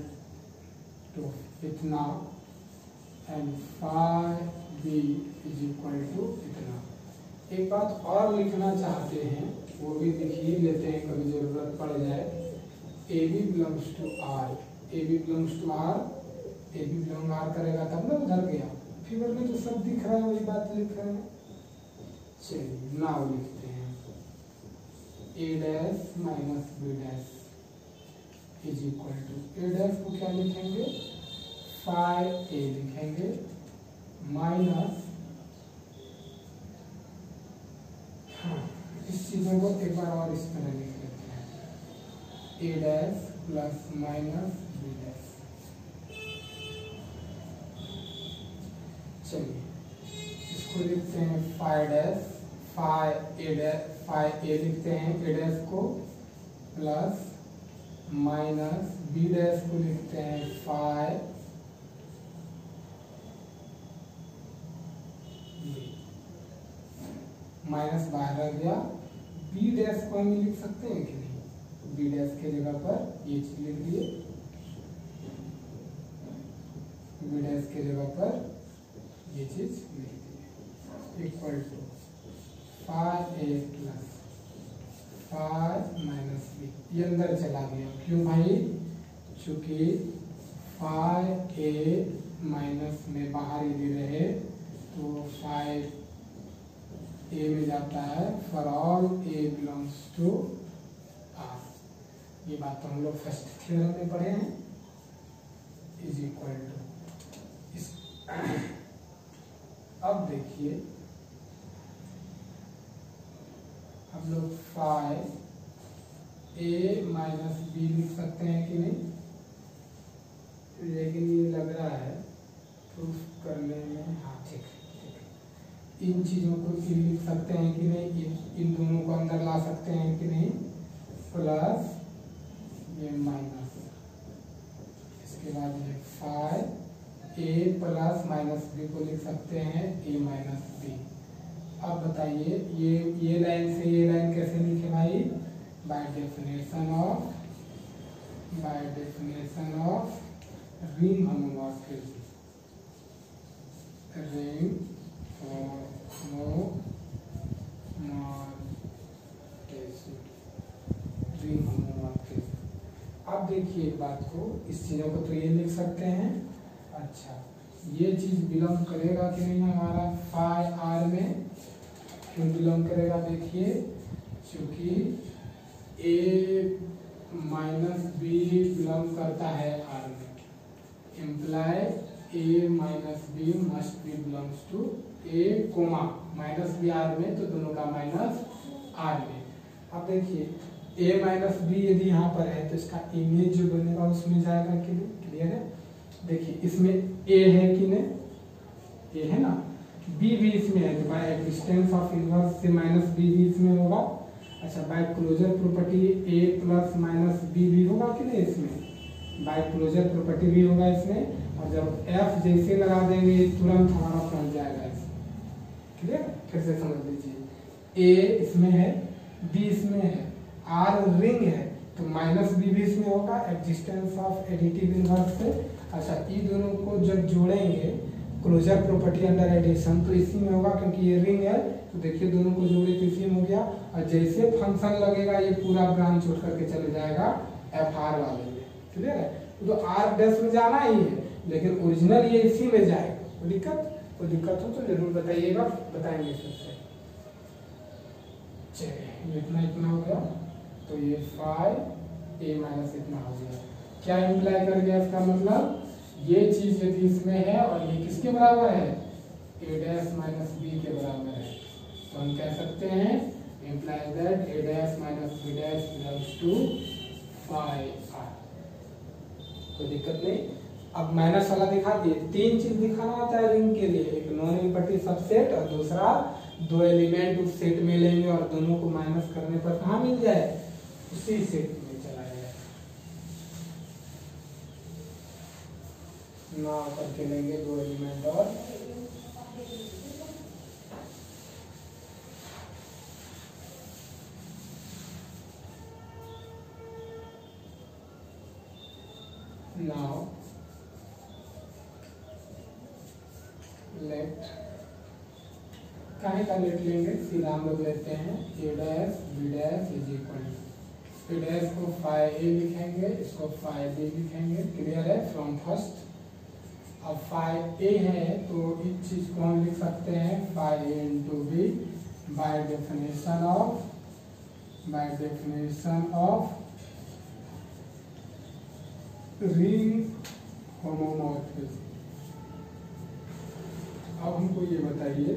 Speaker 1: to ethanol and phi b is equal to इतना एक बात और लिखना चाहते हैं वो भी लिख ही लेते हैं कभी ज़रूरत पड़ जाए A B belongs to R A B belongs to R A B belong are करेगा तब ना उधर गया फिगर में तो सब दिख रहा है वही बात लिख रहे हैं चलिए नाव लिखते हैं ए dash minus B dash is equal to A dash को क्या लिखेंगे फाइव ए लिखेंगे माइनस हाँ इस चीज़ों को एक बार और इस तरह लिख लेते हैं ए dash plus minus B dash चलिए इसको लिखते हैं फाइव डैश फाइव ए डैश फाइव ए लिखते हैं ए डैश को प्लस माइनस बी डैश को लिखते हैं फाइव माइनस बाहर रह गया बी डैश को हम लिख सकते हैं कि नहीं बी डैश के जगह पर ये चीज लिख दिए बी डैश के जगह पर ये चीज लिख दिए equal to five A plus five minus three ये अंदर चला गया क्यों भाई चूँकि फाइव ए माइनस में बाहर यदि रहे तो फाइव ए में जाता है for all A belongs to are ये बात हम लोग फर्स्ट थ्योरम में पढ़े हैं इज इक्वल टू इस अब देखिए हम लोग फाइव ए माइनस बी लिख सकते हैं कि नहीं लेकिन ये लग रहा है प्रूफ करने में हाँ ठीक है इन चीज़ों को इन लिख सकते हैं कि नहीं इन इन दोनों को अंदर ला सकते हैं कि नहीं प्लस ये माइनस इसके बाद ये फाइव ए प्लस माइनस बी को लिख सकते हैं ए माइनस बी अब बताइए ये ये लाइन से ये लाइन कैसे लिखे भाई by definition of by definition of ring homomorphism ring ring homomorphism अब देखिए एक बात को इस चीज़ों को तो ये लिख सकते हैं अच्छा ये चीज़ बिलोंग करेगा कि नहीं हमारा फाइव आर में क्यों बिलोंग करेगा देखिए चूँकि ए माइनस बी बिलोंग करता है आर में imply a minus b must be belongs to a comma minus b are में तो दोनों का माइनस आर में अब देखिए ए माइनस बी यदि यहाँ पर है तो इसका इमेज जो बनेगा उसमें जाएगा क्लियर है देखिए इसमें ए है कि नहीं ए है ना बी भी इसमें है तो बाय एक्सिस्टेंस ऑफ इनवर्स से माइनस बी भी इसमें होगा अच्छा by closure property a plus minus b भी होगा कि नहीं इसमें बाय क्लोजर प्रॉपर्टी भी होगा इसमें और जब एफ जैसे लगा देंगे तुरंत हमारा फल जाएगा इसमें क्लियर फिर से समझ लीजिए ए इसमें है बी इसमें है आर रिंग है तो माइनस बी भी इसमें होगा एग्जिस्टेंस ऑफ एडिटिव इनवर्स से अच्छा ये दोनों को जब जोड़ेंगे क्लोजर प्रॉपर्टी अंडर एडिशन तो इसी में होगा क्योंकि ये रिंग है तो देखिए दोनों को जोड़े तो इसी में हो गया और जैसे फंक्शन लगेगा ये पूरा ब्रांच छोड़ करके चले जाएगा एफ आर वाले में क्लियर है तो आर डेस में जाना ही है लेकिन ओरिजिनल ये इसी में जाएगा तो दिक्कत तो दिक्कत हो तो जरूर बताइएगा बताएंगे सबसे चलिए इतना इतना हो गया तो ये फाइव ए माइनस इतना हो गया क्या इम्प्लाई कर गया इसका मतलब ये चीज यदि इसमें है और ये किसके बराबर है ए डैश माइनस बी के बराबर है तो हम कह सकते हैं implies that a dash minus b dash belongs to phi r कोई दिक्कत नहीं अब माइनस वाला दिखा दिए तीन चीज दिखाना होता है रिंग के लिए एक नॉन इम्पर्टी सबसेट और दूसरा दो एलिमेंट उस सेट में लेंगे और दोनों को माइनस करने पर कहा मिल जाए उसी सेट ना करके लेंगे दो एलिमेंट और नाव लेट काहे का लेट लेंगे सीधा हम लोग लेते हैं ए dash B dash is equal को फाइव ए लिखेंगे इसको फाइव बी लिखेंगे क्लियर है फ्रॉम फर्स्ट अब फाइव ए है तो इस चीज को हम लिख सकते हैं five A into b by definition of by definition of ring homomorphism अब हमको ये बताइए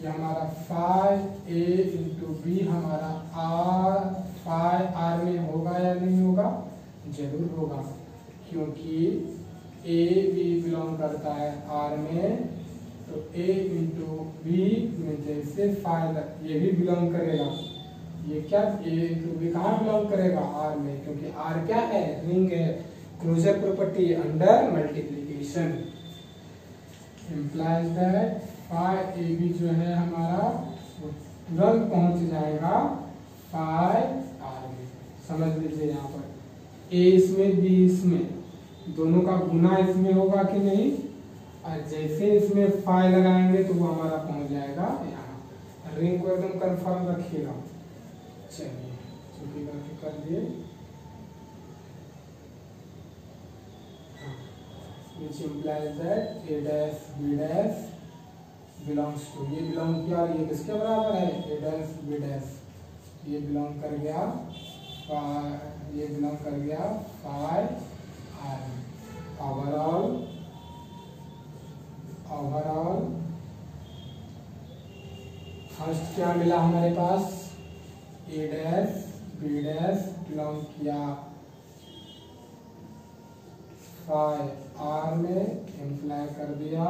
Speaker 1: ये हमारा फाइव ए इंटू बी हमारा आर फाइव आर में होगा या नहीं होगा जरूर होगा क्योंकि ए बी बिलोंग करता है आर में तो ए इंटू बी में जैसे फाइव ये भी बिलोंग करेगा ये क्या ए इंटू बी कहाँ बिलोंग करेगा आर में क्योंकि आर क्या है रिंग है closure property under multiplication implies that five A b जो है हमारा वो तुरंत पहुंच जाएगा फाइव आर में समझ लीजिए यहाँ पर ए इसमें बी इसमें दोनों का गुना इसमें होगा कि नहीं और जैसे इसमें फाइव लगाएंगे तो वो हमारा पहुंच जाएगा यहाँ रिंग को एकदम कंफर्म रखिएगा चलिए कर दिए हाँ, which implies that a dash b dash belongs to ये belong किया ये किसके बराबर है a dash b dash ये belong कर गया ये belong कर गया फाइव overall overall फर्स्ट क्या मिला हमारे पास a dash B dash belong किया फाइव आर ने इम्प्लाई कर दिया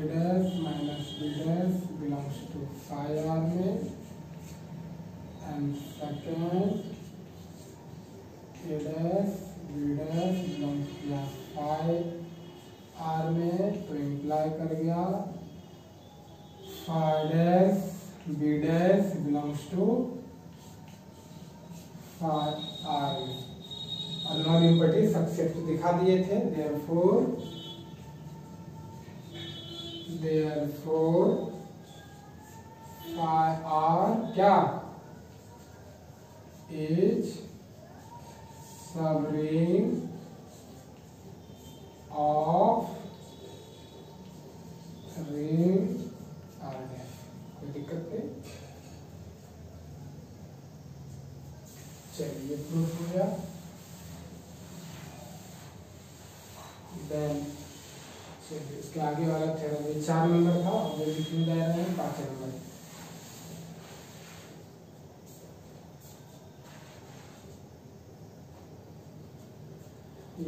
Speaker 1: a dash minus B dash belongs to five are में एंड सेकेंड ए डैश यूडन प्लस फाइव आर में तो इम्प्लाई कर गया फाइडेस b dash belongs to five are में और नॉन इम्पटी सबसेट दिखा दिए थे there four there four five are क्या एज ऑफ रिंग कोई दिक्कत नहीं चलिए प्रूफ हो गया देन चलिए इसके आगे वाला थ्योरम चार नंबर था अब ये कितने दायरे हैं पांच नंबर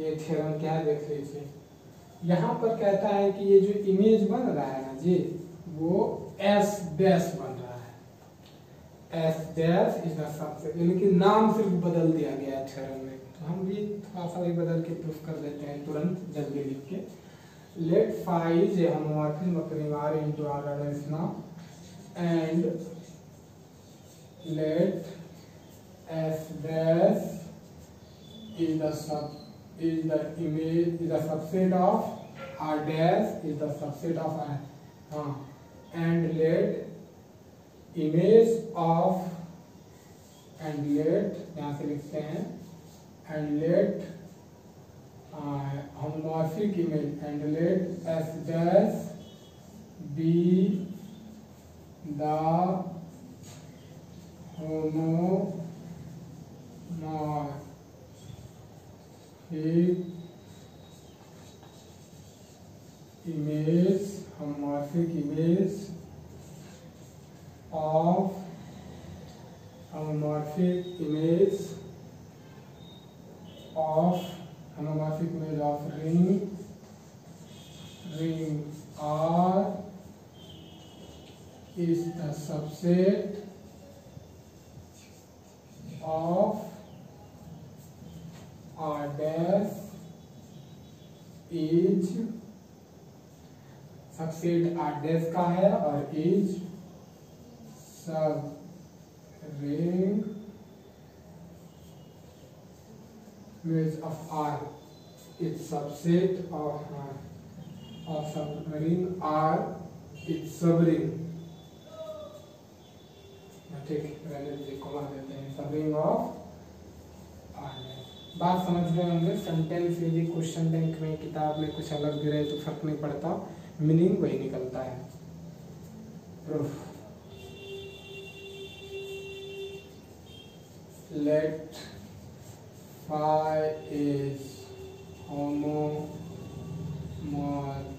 Speaker 1: ये थ्योरम क्या है देख लीजिए यहाँ पर कहता है कि ये जो इमेज बन रहा है ना जी वो एस डैश बन रहा है एस डैश इज द यानी कि नाम सिर्फ बदल दिया गया है थ्योरम में तो हम भी थोड़ा सा भी बदल के प्रूफ कर लेते हैं तुरंत जल्दी लिख के let phi is a homomorphism of an R into R reference now and let f is the image is the subset of r dash is the subset of r uh, and let image of and let yahan se likhte hain and let homomorphic image and let s dash be the homomorphic एक image homomorphic image of homomorphic image of homomorphic image of ring ring are is the subset of are dash as subset are dash का है और as सब ring मेज of are is subset of are और सब ring are is सब ring ठीक रंजन जी देते हैं subring of are dash बात समझ गए होंगे सेंटेंस यदि क्वेश्चन बैंक में किताब में कुछ अलग भी रहे तो फर्क नहीं पड़ता मीनिंग वही निकलता है proof phi is homo homomorphic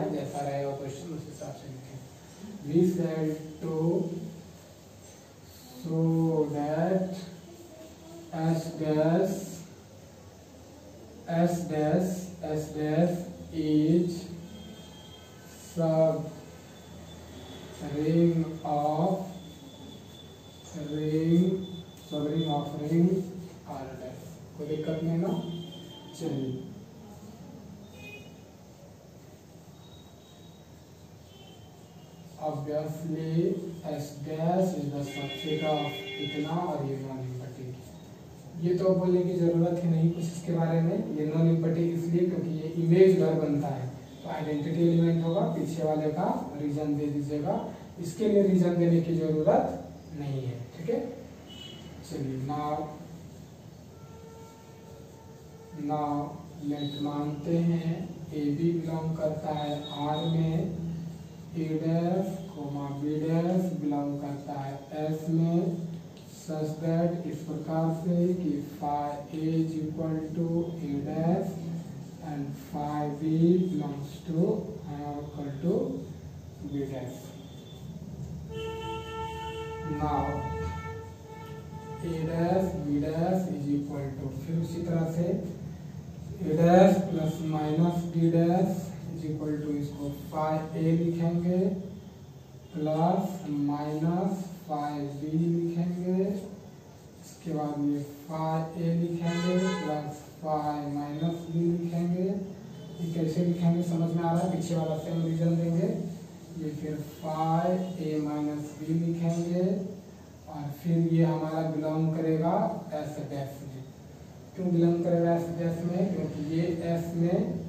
Speaker 1: है जैसा रहे वो क्वेश्चन उस हिसाब से लिखे we said to so that S dash S dash S dash is सब ring of ring subring of ring R dash कोई दिक्कत नहीं ना चलिए obviously s gas is the subset of इतना और ये नॉन इम्पटिक ये तो बोलने की ज़रूरत ही नहीं कुछ इसके बारे में ये नॉन इम्पटिक इसलिए क्योंकि ये इमेज घर बनता है तो आइडेंटिटी एलिमेंट होगा पीछे वाले का रीजन दे दीजिएगा इसके लिए रीजन देने की ज़रूरत नहीं है ठीक है चलिए नाव नाव लेट मानते हैं ए बी बिलोंग करता है आर में ए dash comma B dash belong करता है एस में सच दैट इस प्रकार से कि five A is equal to A dash and five B belongs to equal to B dash now A dash B dash is equal to फिर उसी तरह से ए dash plus minus D dash is equal to इसको five ए लिखेंगे plus minus five B लिखेंगे इसके बाद ये फाइव ए लिखेंगे प्लस फाइव माइनस बी लिखेंगे ये कैसे लिखेंगे समझ में आ रहा है पीछे वाला सेम रीजन देंगे ये फिर फाइव ए माइनस बी लिखेंगे और फिर ये हमारा बिलोंग करेगा एस एफ एस में क्यों बिलोंग करेगा एस एफ एस में क्योंकि ये एस में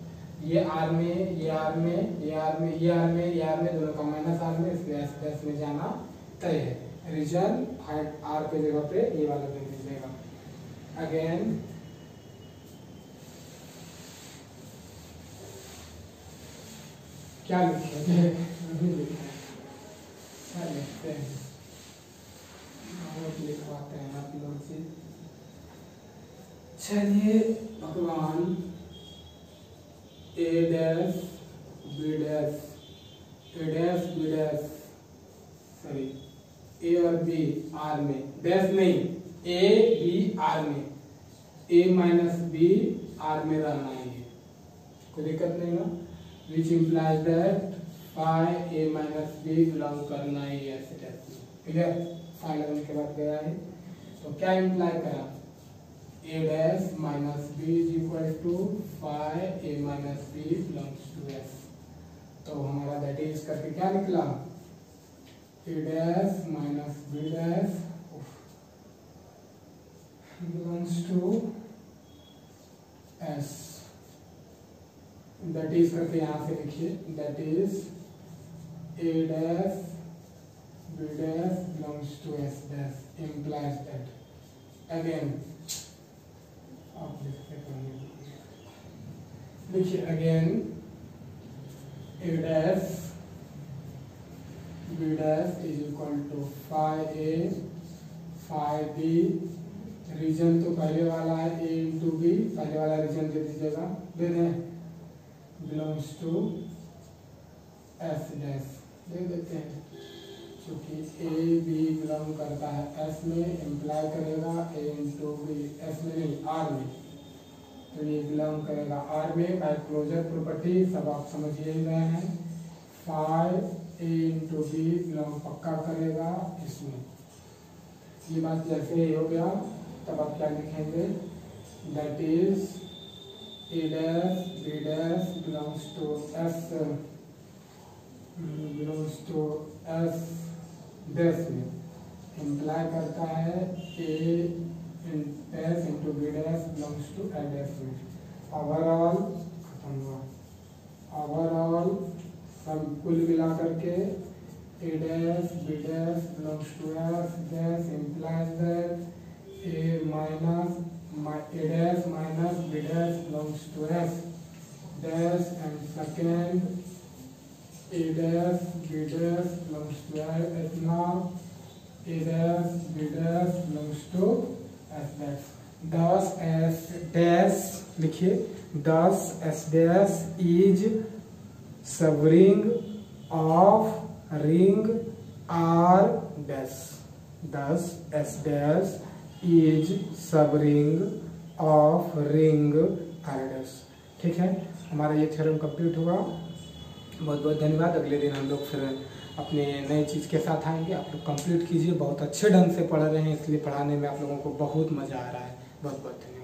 Speaker 1: ये आर में ये आर में ये आर में ये आर में ये आर में दोनों का माइनस आर में इसलिए एस प्लस में जाना तय है रीजन आर के जगह पे ये वाला दे दीजिएगा अगेन क्या लिखे क्या लिखते हैं लिखवाते हैं आप लोग से चलिए भगवान ए डैश बी डैश ए डैश बी डैश सॉरी ए और बी आर में डैश नहीं ए बी आर में ए माइनस बी आर में रहना है ये कोई दिक्कत नहीं ना which implies that five A minus B belong करना ही ऐसे में ठीक है फाइव के बाद गया है तो क्या इम्प्लाई करा a dash minus b is equal to phi a minus b belongs to f तो हमारा दैट इज करके क्या निकला a dash minus b dash belongs to s that is करके यहाँ से लिखिए that is a dash b dash belongs to s dash implies that again which again a dash b dash is equal to phi a phi b reason तो पहले वाला है a into b पहले वाला रीजन दे दीजिएगा दे दें बिलोंग्स टू एफ डैश दे देते हैं क्योंकि ए बी बिलोंग करता है एफ में इम्प्लाई करेगा ए इंटू बी एफ में नहीं आर में तो ये बिलोंग करेगा आर में बाय क्लोजर प्रॉपर्टी सब आप समझ ही रहे हैं फाइव ए इंटू बी बिलोंग पक्का करेगा इसमें ये बात जैसे ही हो गया तब आप क्या लिखेंगे that is A dash B dash belongs to S belongs to S dash में इम्प्लाई करता है ए s into b dash belongs to l dash में ओवरऑल खत्म हुआ ओवरऑल सब कुल मिला करके a dash b dash belongs to f dash implies that a minus a dash minus b dash belongs to f dash and second a dash b dash belongs to f इतना a dash b dash belongs to thus S dash लिखिए thus S dash is subring of ring R dash thus S dash is subring of ring R dash ठीक है हमारा ये theorem complete हुआ बहुत बहुत धन्यवाद अगले दिन हम लोग फिर अपने नए चीज़ के साथ आएंगे आप लोग कंप्लीट कीजिए बहुत अच्छे ढंग से पढ़ रहे हैं इसलिए पढ़ाने में आप लोगों को बहुत मज़ा आ रहा है बहुत बहुत धन्यवाद